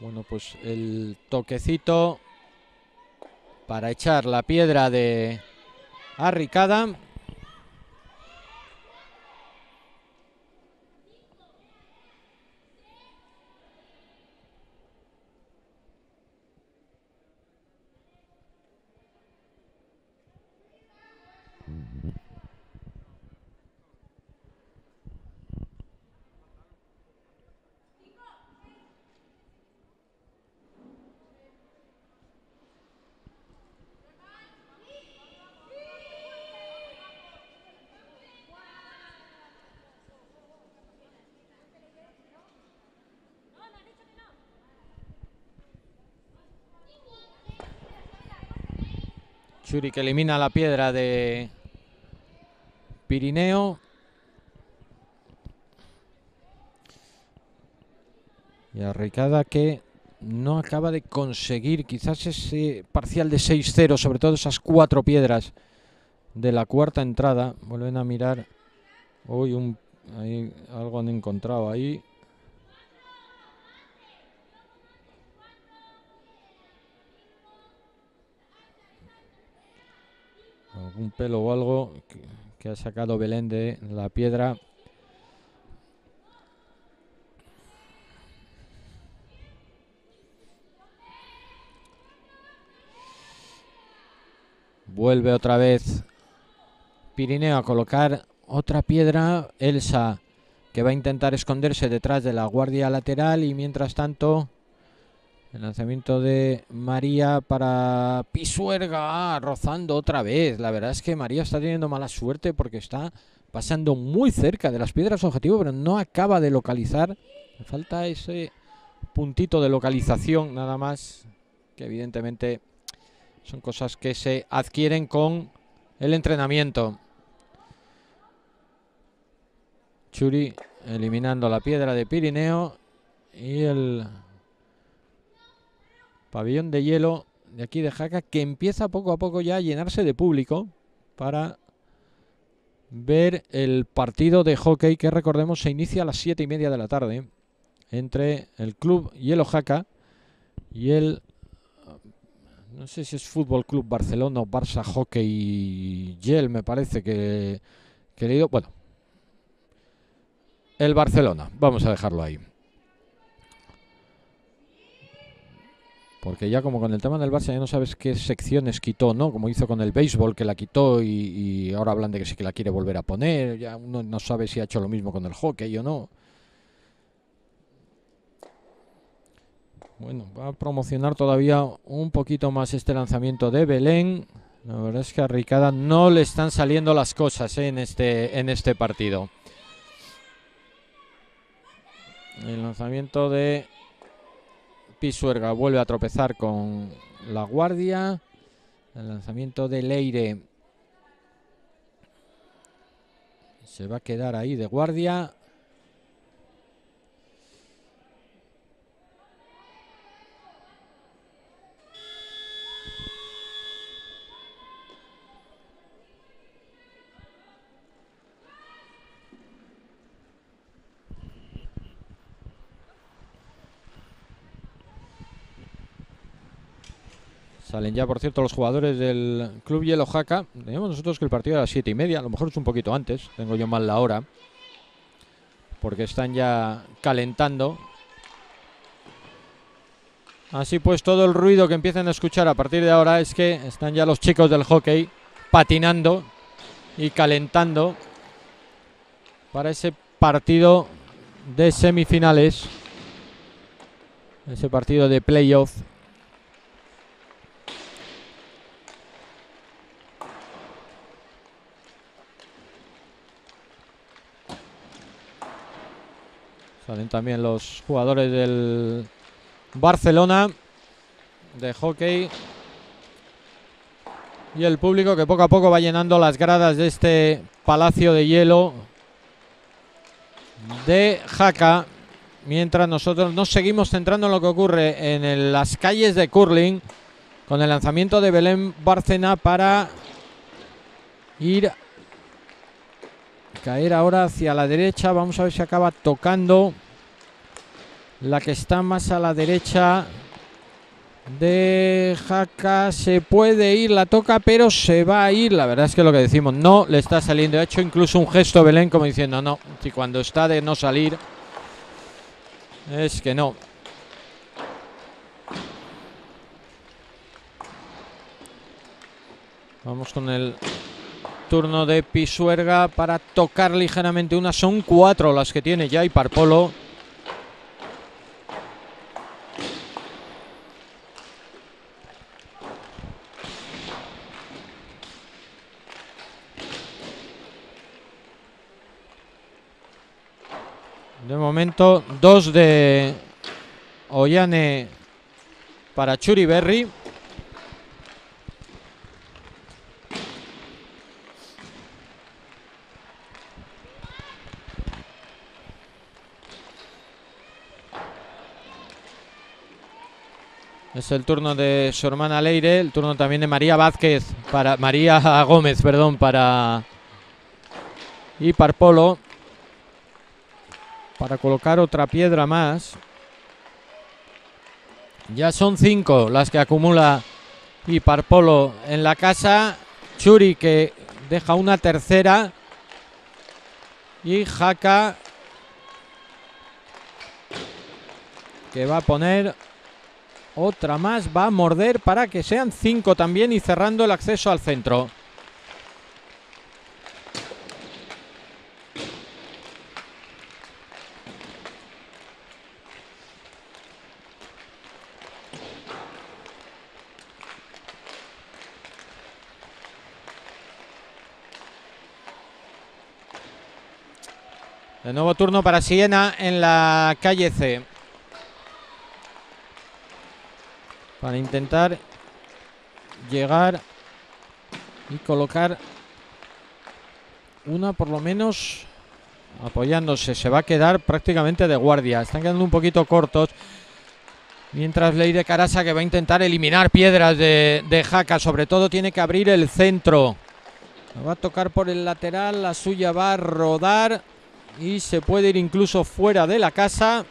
Bueno, pues el toquecito para echar la piedra de Arricada. Churi que elimina la piedra de Pirineo. Y Arricada que no acaba de conseguir quizás ese parcial de 6-0, sobre todo esas cuatro piedras de la cuarta entrada. Vuelven a mirar. Uy, un, hay algo han encontrado ahí. Algún pelo o algo que, que ha sacado Belén de la piedra. Vuelve otra vez Pirineo a colocar otra piedra. Elsa que va a intentar esconderse detrás de la guardia lateral y mientras tanto el lanzamiento de María para Pisuerga, ah, rozando otra vez. La verdad es que María está teniendo mala suerte porque está pasando muy cerca de las piedras objetivo, pero no acaba de localizar. Falta ese puntito de localización nada más, que evidentemente son cosas que se adquieren con el entrenamiento. Churi eliminando la piedra de Pirineo y el pabellón de hielo de aquí de Jaca que empieza poco a poco ya a llenarse de público para ver el partido de hockey que recordemos se inicia a las siete y media de la tarde entre el club Hielo Jaca y el no sé si es Fútbol Club Barcelona o Barça Hockey Yel me parece que, que leído. Bueno el Barcelona vamos a dejarlo ahí Porque ya como con el tema del Barça ya no sabes qué secciones quitó, ¿no? Como hizo con el béisbol que la quitó y, ahora hablan de que sí que la quiere volver a poner. Ya uno no sabe si ha hecho lo mismo con el hockey o no. Bueno, va a promocionar todavía un poquito más este lanzamiento de Belén. La verdad es que a Ricada no le están saliendo las cosas ¿eh? en, este, en este partido. El lanzamiento de Pisuerga vuelve a tropezar con la guardia. El lanzamiento de Leire se va a quedar ahí de guardia. Salen ya, por cierto, los jugadores del Club Hielo Jaca. Tenemos nosotros que el partido era a las 7 y media, a lo mejor es un poquito antes, tengo yo mal la hora. Porque están ya calentando. Así pues, todo el ruido que empiezan a escuchar a partir de ahora es que están ya los chicos del hockey patinando y calentando para ese partido de semifinales. Ese partido de playoff Salen también los jugadores del Barcelona de hockey. Y el público que poco a poco va llenando las gradas de este palacio de hielo de Jaca. Mientras nosotros nos seguimos centrando en lo que ocurre en las calles de Curling con el lanzamiento de Belén Bárcena para ir caer ahora hacia la derecha. Vamos a ver si acaba tocando la que está más a la derecha de Jaca. Se puede ir, la toca, pero se va a ir. La verdad es que lo que decimos, no le está saliendo. Ha hecho incluso un gesto Belén como diciendo, no, si cuando está de no salir, es que no. Vamos con el turno de Pisuerga para tocar ligeramente una. Son cuatro las que tiene ya y Parpolo. De momento, dos de Ollane para Churi Es el turno de su hermana Leire, el turno también de María Vázquez, para María Gómez, perdón, para y Parpolo para colocar otra piedra más. Ya son cinco las que acumula y Parpolo en la casa. Churi que deja una tercera. Y Jaca que va a poner otra más. Va a morder para que sean cinco también y cerrando el acceso al centro. De nuevo turno para Siena en la calle C. Para intentar llegar y colocar una por lo menos apoyándose. Se va a quedar prácticamente de guardia. Están quedando un poquito cortos. Mientras Leire Carasa que va a intentar eliminar piedras de, de Jaca. Sobre todo tiene que abrir el centro. va a tocar por el lateral. La suya va a rodar y se puede ir incluso fuera de la casa.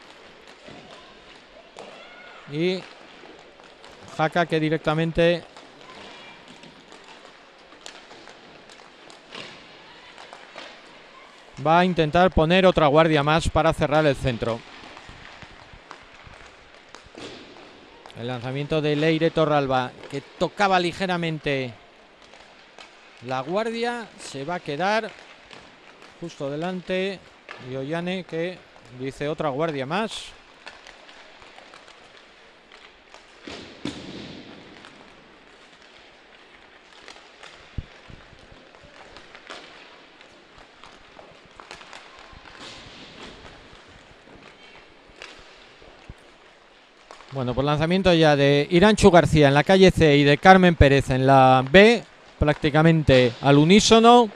Y Jaca que directamente va a intentar poner otra guardia más para cerrar el centro. El lanzamiento de Leire Torralba que tocaba ligeramente la guardia se va a quedar justo delante y Ollane que dice otra guardia más. Bueno, pues lanzamiento ya de Iranchu García en la calle C y de Carmen Pérez en la B, prácticamente al unísono.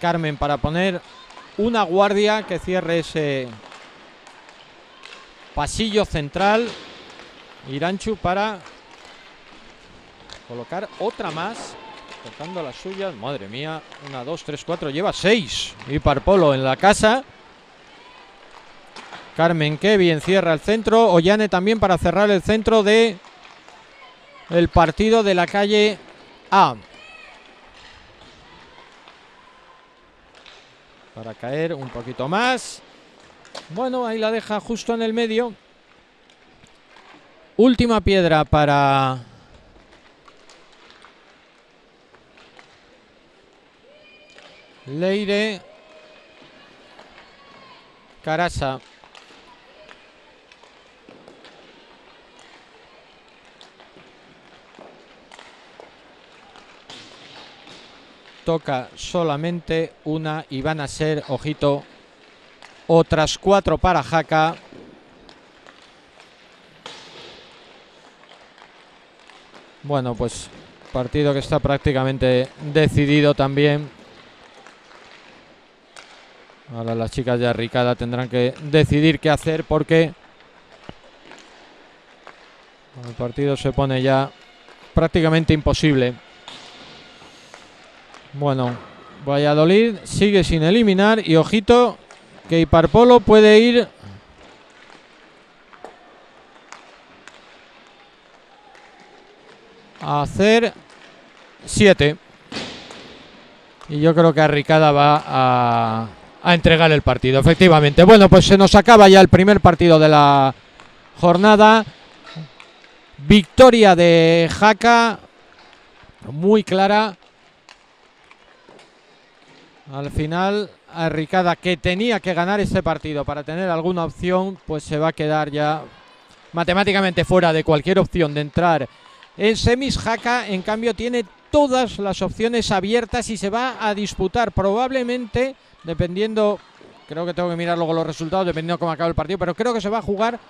Carmen para poner una guardia que cierre ese pasillo central. Iranchu para colocar otra más. Tocando las suyas. Madre mía. Una, dos, tres, cuatro. Lleva seis. Y Parpolo en la casa. Carmen que bien cierra el centro. Ollane también para cerrar el centro de el partido de la calle A. para caer un poquito más. Bueno, ahí la deja justo en el medio. Última piedra para Leire Carasa. Toca solamente una y van a ser, ojito, otras cuatro para Jaca. Bueno, pues partido que está prácticamente decidido también. Ahora las chicas de Arricada tendrán que decidir qué hacer porque el partido se pone ya prácticamente imposible. Bueno, Valladolid sigue sin eliminar y ojito que Iparpolo puede ir a hacer 7. Y yo creo que Arricada va a, a entregar el partido, efectivamente. Bueno, pues se nos acaba ya el primer partido de la jornada. Victoria de Jaca, muy clara. Al final, Arricada, que tenía que ganar este partido para tener alguna opción, pues se va a quedar ya matemáticamente fuera de cualquier opción de entrar en semis. Jaca, en cambio, tiene todas las opciones abiertas y se va a disputar probablemente, dependiendo, creo que tengo que mirar luego los resultados, dependiendo de cómo acabe el partido, pero creo que se va a jugar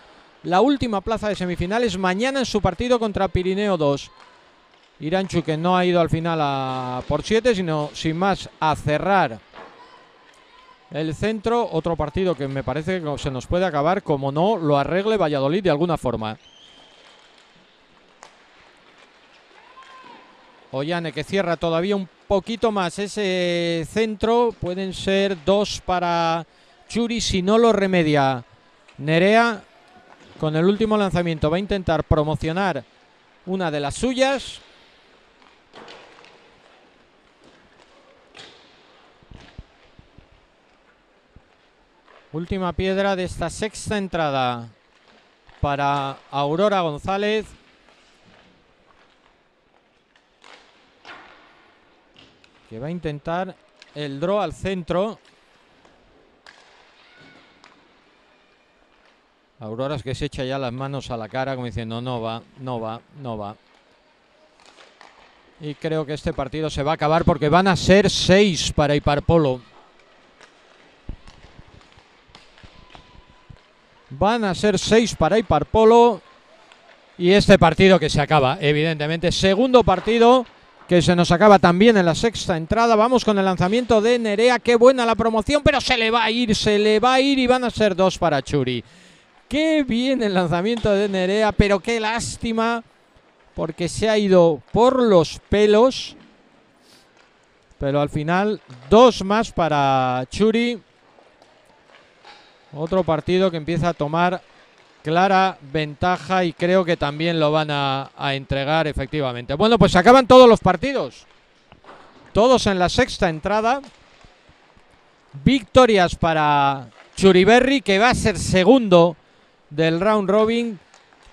la última plaza de semifinales mañana en su partido contra Pirineo 2. Iranchu que no ha ido al final a por 7, sino sin más a cerrar el centro, otro partido que me parece que se nos puede acabar como no lo arregle Valladolid de alguna forma. Ollane que cierra todavía un poquito más ese centro. Pueden ser dos para Churi si no lo remedia. Nerea con el último lanzamiento va a intentar promocionar una de las suyas. Última piedra de esta sexta entrada para Aurora González. Que va a intentar el draw al centro. Aurora es que se echa ya las manos a la cara como diciendo no va, no va, no va. Y creo que este partido se va a acabar porque van a ser seis para Iparpolo. Van a ser seis para Iparpolo. Y este partido que se acaba, evidentemente. Segundo partido que se nos acaba también en la sexta entrada. Vamos con el lanzamiento de Nerea. Qué buena la promoción, pero se le va a ir, se le va a ir y van a ser dos para Churi. Qué bien el lanzamiento de Nerea, pero qué lástima porque se ha ido por los pelos. Pero al final, dos más para Churi. Otro partido que empieza a tomar clara ventaja y creo que también lo van a, entregar efectivamente. Bueno, pues acaban todos los partidos. Todos en la sexta entrada. Victorias para Churiberri, que va a ser segundo del round robin.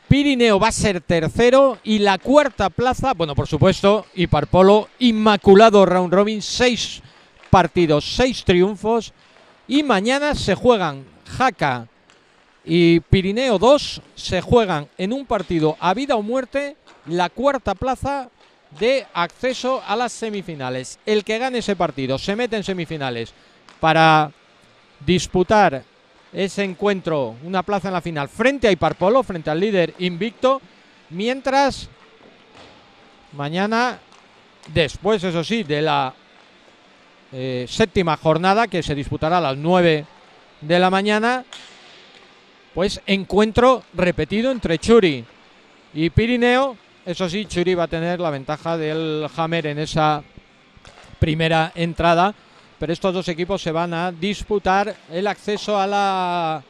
Pirineo va a ser tercero y la cuarta plaza, bueno, por supuesto, y Parpolo, inmaculado round robin, seis partidos, seis triunfos. Y mañana se juegan Jaca y Pirineo 2, se juegan en un partido a vida o muerte la cuarta plaza de acceso a las semifinales. El que gane ese partido se mete en semifinales para disputar ese encuentro, una plaza en la final, frente a Iparpolo, frente al líder invicto, mientras mañana, después, eso sí, de la eh, séptima jornada, que se disputará a las 9 de la mañana, pues encuentro repetido entre Churi y Pirineo. Eso sí, Churi va a tener la ventaja del Hammer en esa primera entrada pero estos dos equipos se van a disputar el acceso a la,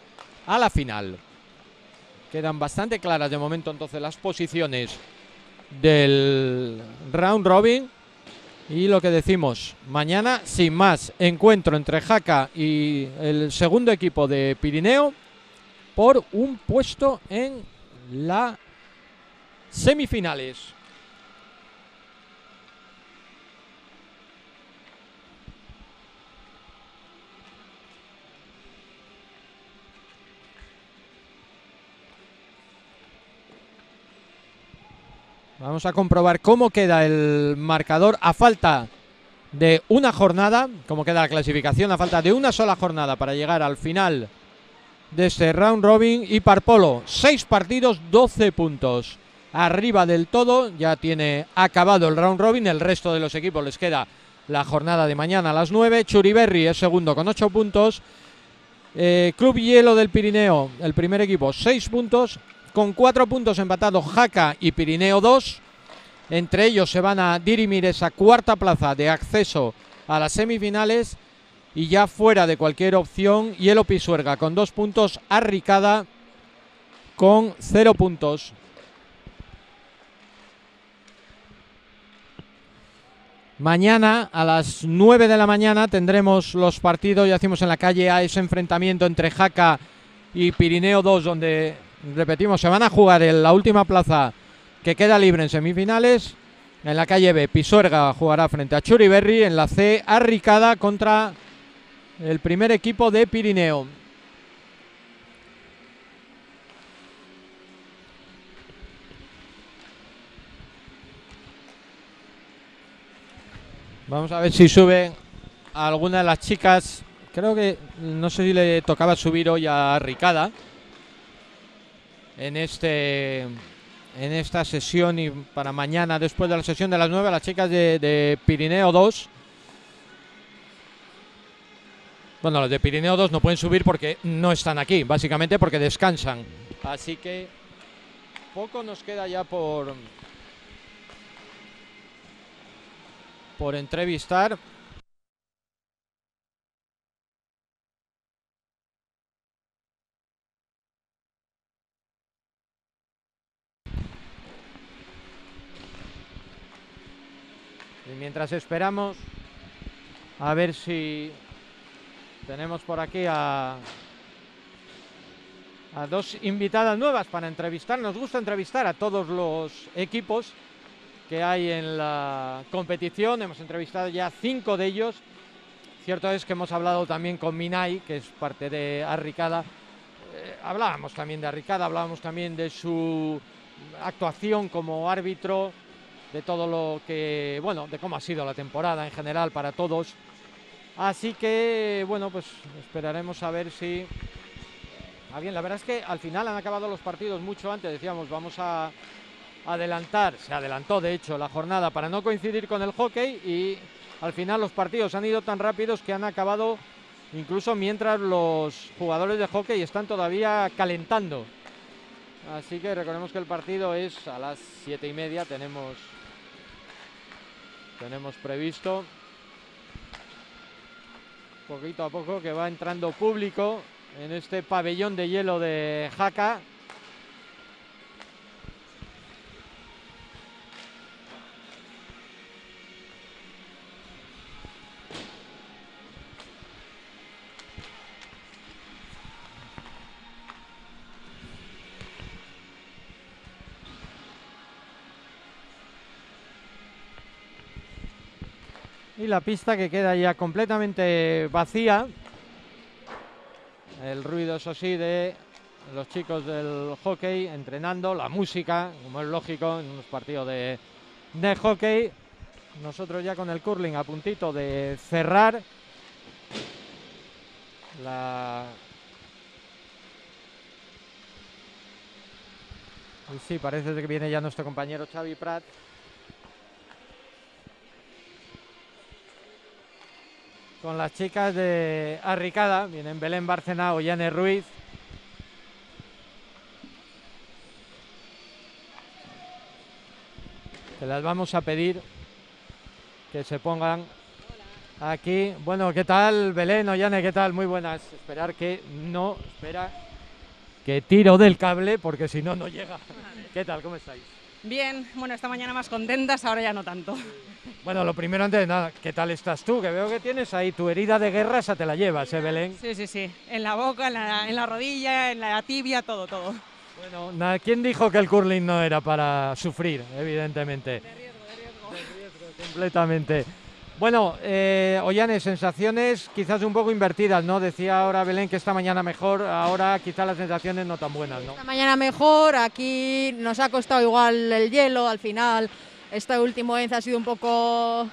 a la final. Quedan bastante claras de momento entonces las posiciones del round robin. Y lo que decimos, mañana sin más, encuentro entre Jaca y el segundo equipo de Pirineo por un puesto en la semifinales. Vamos a comprobar cómo queda el marcador a falta de una jornada, cómo queda la clasificación a falta de una sola jornada para llegar al final de este round robin. Y Parpolo, seis partidos, 12 puntos. Arriba del todo, ya tiene acabado el round robin, el resto de los equipos les queda la jornada de mañana a las 9. Churiberri es segundo con 8 puntos. Eh, Club Hielo del Pirineo, el primer equipo, 6 puntos con cuatro puntos empatados Jaca y Pirineo 2. Entre ellos se van a dirimir esa cuarta plaza de acceso a las semifinales y ya fuera de cualquier opción Hielo Pisuerga con dos puntos, Arricada con cero puntos. Mañana a las 9 de la mañana tendremos los partidos, ya hacemos en la calle a ese enfrentamiento entre Jaca y Pirineo 2, donde repetimos, se van a jugar en la última plaza que queda libre en semifinales. En la calle B, Pisuerga jugará frente a Churiberri. En la C, Arricada contra el primer equipo de Pirineo. Vamos a ver si sube alguna de las chicas. Creo que no sé si le tocaba subir hoy a Ricada en este en esta sesión y para mañana después de la sesión de las 9 las chicas de, Pirineo 2 Bueno, los de Pirineo 2 no pueden subir porque no están aquí, básicamente porque descansan. Así que poco nos queda ya por por entrevistar. Mientras esperamos a ver si tenemos por aquí a, a dos invitadas nuevas para entrevistar. Nos gusta entrevistar a todos los equipos que hay en la competición. Hemos entrevistado ya cinco de ellos. Cierto es que hemos hablado también con Minay, que es parte de Arricada. Eh, hablábamos también de Arricada, hablábamos también de su actuación como árbitro, de todo lo que, bueno, de cómo ha sido la temporada en general para todos. Así que, bueno, pues esperaremos a ver si... Ah, bien, la verdad es que al final han acabado los partidos mucho antes, decíamos, vamos a adelantar, se adelantó de hecho la jornada para no coincidir con el hockey y al final los partidos han ido tan rápidos que han acabado incluso mientras los jugadores de hockey están todavía calentando. Así que recordemos que el partido es a las siete y media, tenemos, tenemos previsto poquito a poco que va entrando público en este pabellón de hielo de Jaca. Y la pista que queda ya completamente vacía. El ruido, eso sí, de los chicos del hockey entrenando, la música, como es lógico, en unos partidos de, de hockey. Nosotros ya con el curling a puntito de cerrar. Y sí, parece que viene ya nuestro compañero Xavi Prat. Con las chicas de Arricada. Vienen Belén Bárcena, Ollane Ruiz. Que las vamos a pedir que se pongan aquí. Bueno, ¿qué tal Belén, Ollane? ¿Qué tal? Muy buenas. Esperar que no, espera, que tiro del cable porque si no, no llega. ¿Qué tal? ¿Cómo estáis? Bien, bueno, esta mañana más contentas, ahora ya no tanto. Bueno, lo primero antes de nada, ¿qué tal estás tú? Que veo que tienes ahí tu herida de guerra, esa te la llevas, ¿eh, Belén? Sí, sí, sí. En la boca, en la, en la rodilla, en la tibia, todo, todo. Bueno, ¿quién dijo que el curling no era para sufrir, evidentemente? De riesgo, de riesgo. De riesgo, completamente. Bueno, eh, Ollane, sensaciones quizás un poco invertidas, ¿no? Decía ahora Belén que esta mañana mejor, ahora quizás las sensaciones no tan buenas, ¿no? Esta mañana mejor, aquí nos ha costado igual el hielo al final. Este último ENZ ha sido un poco...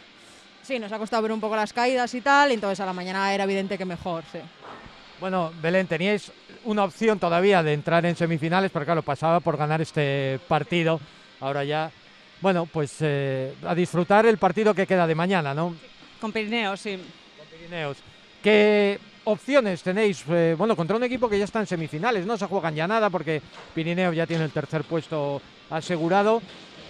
Sí, nos ha costado ver un poco las caídas y tal, entonces a la mañana era evidente que mejor, sí. Bueno, Belén, teníais una opción todavía de entrar en semifinales, pero claro, pasaba por ganar este partido. Ahora ya bueno, pues eh, a disfrutar el partido que queda de mañana, ¿no? Con Pirineos, sí. Con Pirineos. ¿Qué opciones tenéis? Eh, bueno, contra un equipo que ya está en semifinales, no se juegan ya nada porque Pirineo ya tiene el tercer puesto asegurado.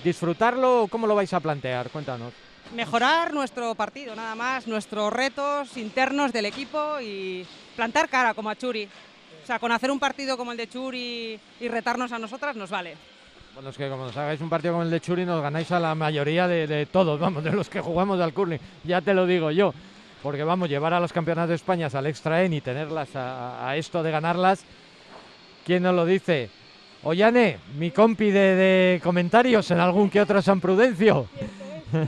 ¿Disfrutarlo? ¿Cómo lo vais a plantear? Cuéntanos. Mejorar nuestro partido, nada más, nuestros retos internos del equipo y plantar cara como a Churi. O sea, con hacer un partido como el de Churi y retarnos a nosotras nos vale. Bueno, es que como nos hagáis un partido como el de Churi, nos ganáis a la mayoría de, todos, vamos, de los que jugamos al curling. Ya te lo digo yo. Porque vamos, llevar a los campeonatos de España al extra N y tenerlas a, esto de ganarlas, ¿quién nos lo dice? Ollane, mi compi de, comentarios en algún que otro San Prudencio.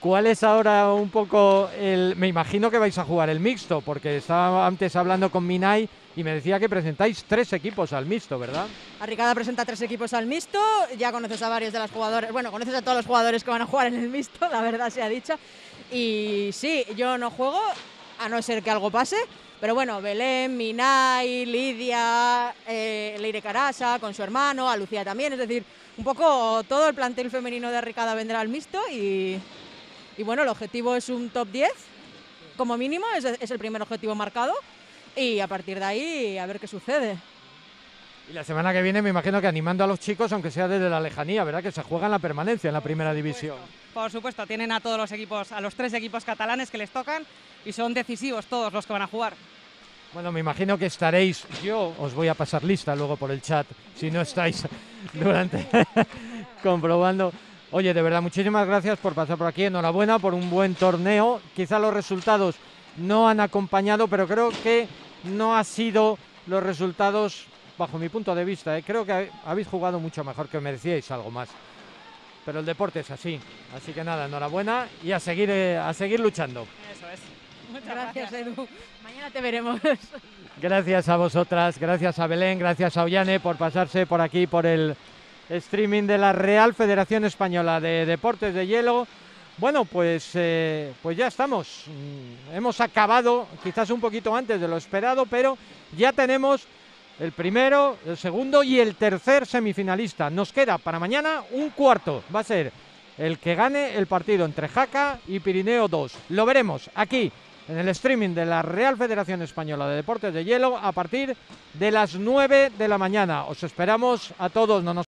¿Cuál es ahora un poco el. Me imagino que vais a jugar el mixto, porque estaba antes hablando con Minay y me decía que presentáis tres equipos al mixto, ¿verdad? Arricada presenta tres equipos al mixto, ya conoces a varios de los jugadores, bueno, conoces a todos los jugadores que van a jugar en el mixto, la verdad sea dicha. Y sí, yo no juego, a no ser que algo pase, pero bueno, Belén, Minay, Lidia, eh, Leire Carasa con su hermano, a Lucía también, es decir, un poco todo el plantel femenino de Arricada vendrá al mixto y, y bueno, el objetivo es un top 10 como mínimo, es, es el primer objetivo marcado y a partir de ahí a ver qué sucede. Y la semana que viene me imagino que animando a los chicos, aunque sea desde la lejanía, ¿verdad? Que se juegan la permanencia en la primera división. Por supuesto, tienen a todos los equipos, a los tres equipos catalanes que les tocan y son decisivos todos los que van a jugar. Bueno, me imagino que estaréis, yo os voy a pasar lista luego por el chat, si no estáis durante comprobando. Oye, de verdad, muchísimas gracias por pasar por aquí, enhorabuena por un buen torneo. Quizá los resultados no han acompañado, pero creo que no ha sido los resultados bajo mi punto de vista. ¿eh? Creo que habéis jugado mucho mejor, que merecíais algo más. Pero el deporte es así. Así que nada, enhorabuena y a seguir, eh, a seguir luchando. Eso es. Muchas gracias, Edu. Mañana te veremos. Gracias a vosotras, gracias a Belén, gracias a Ollane por pasarse por aquí por el streaming de la Real Federación Española de Deportes de Hielo. Bueno, pues, eh, pues ya estamos. Mm, hemos acabado quizás un poquito antes de lo esperado, pero ya tenemos el primero, el segundo y el tercer semifinalista. Nos queda para mañana un cuarto. Va a ser el que gane el partido entre Jaca y Pirineo 2. Lo veremos aquí en el streaming de la Real Federación Española de Deportes de Hielo a partir de las 9 de la mañana. Os esperamos a todos. No nos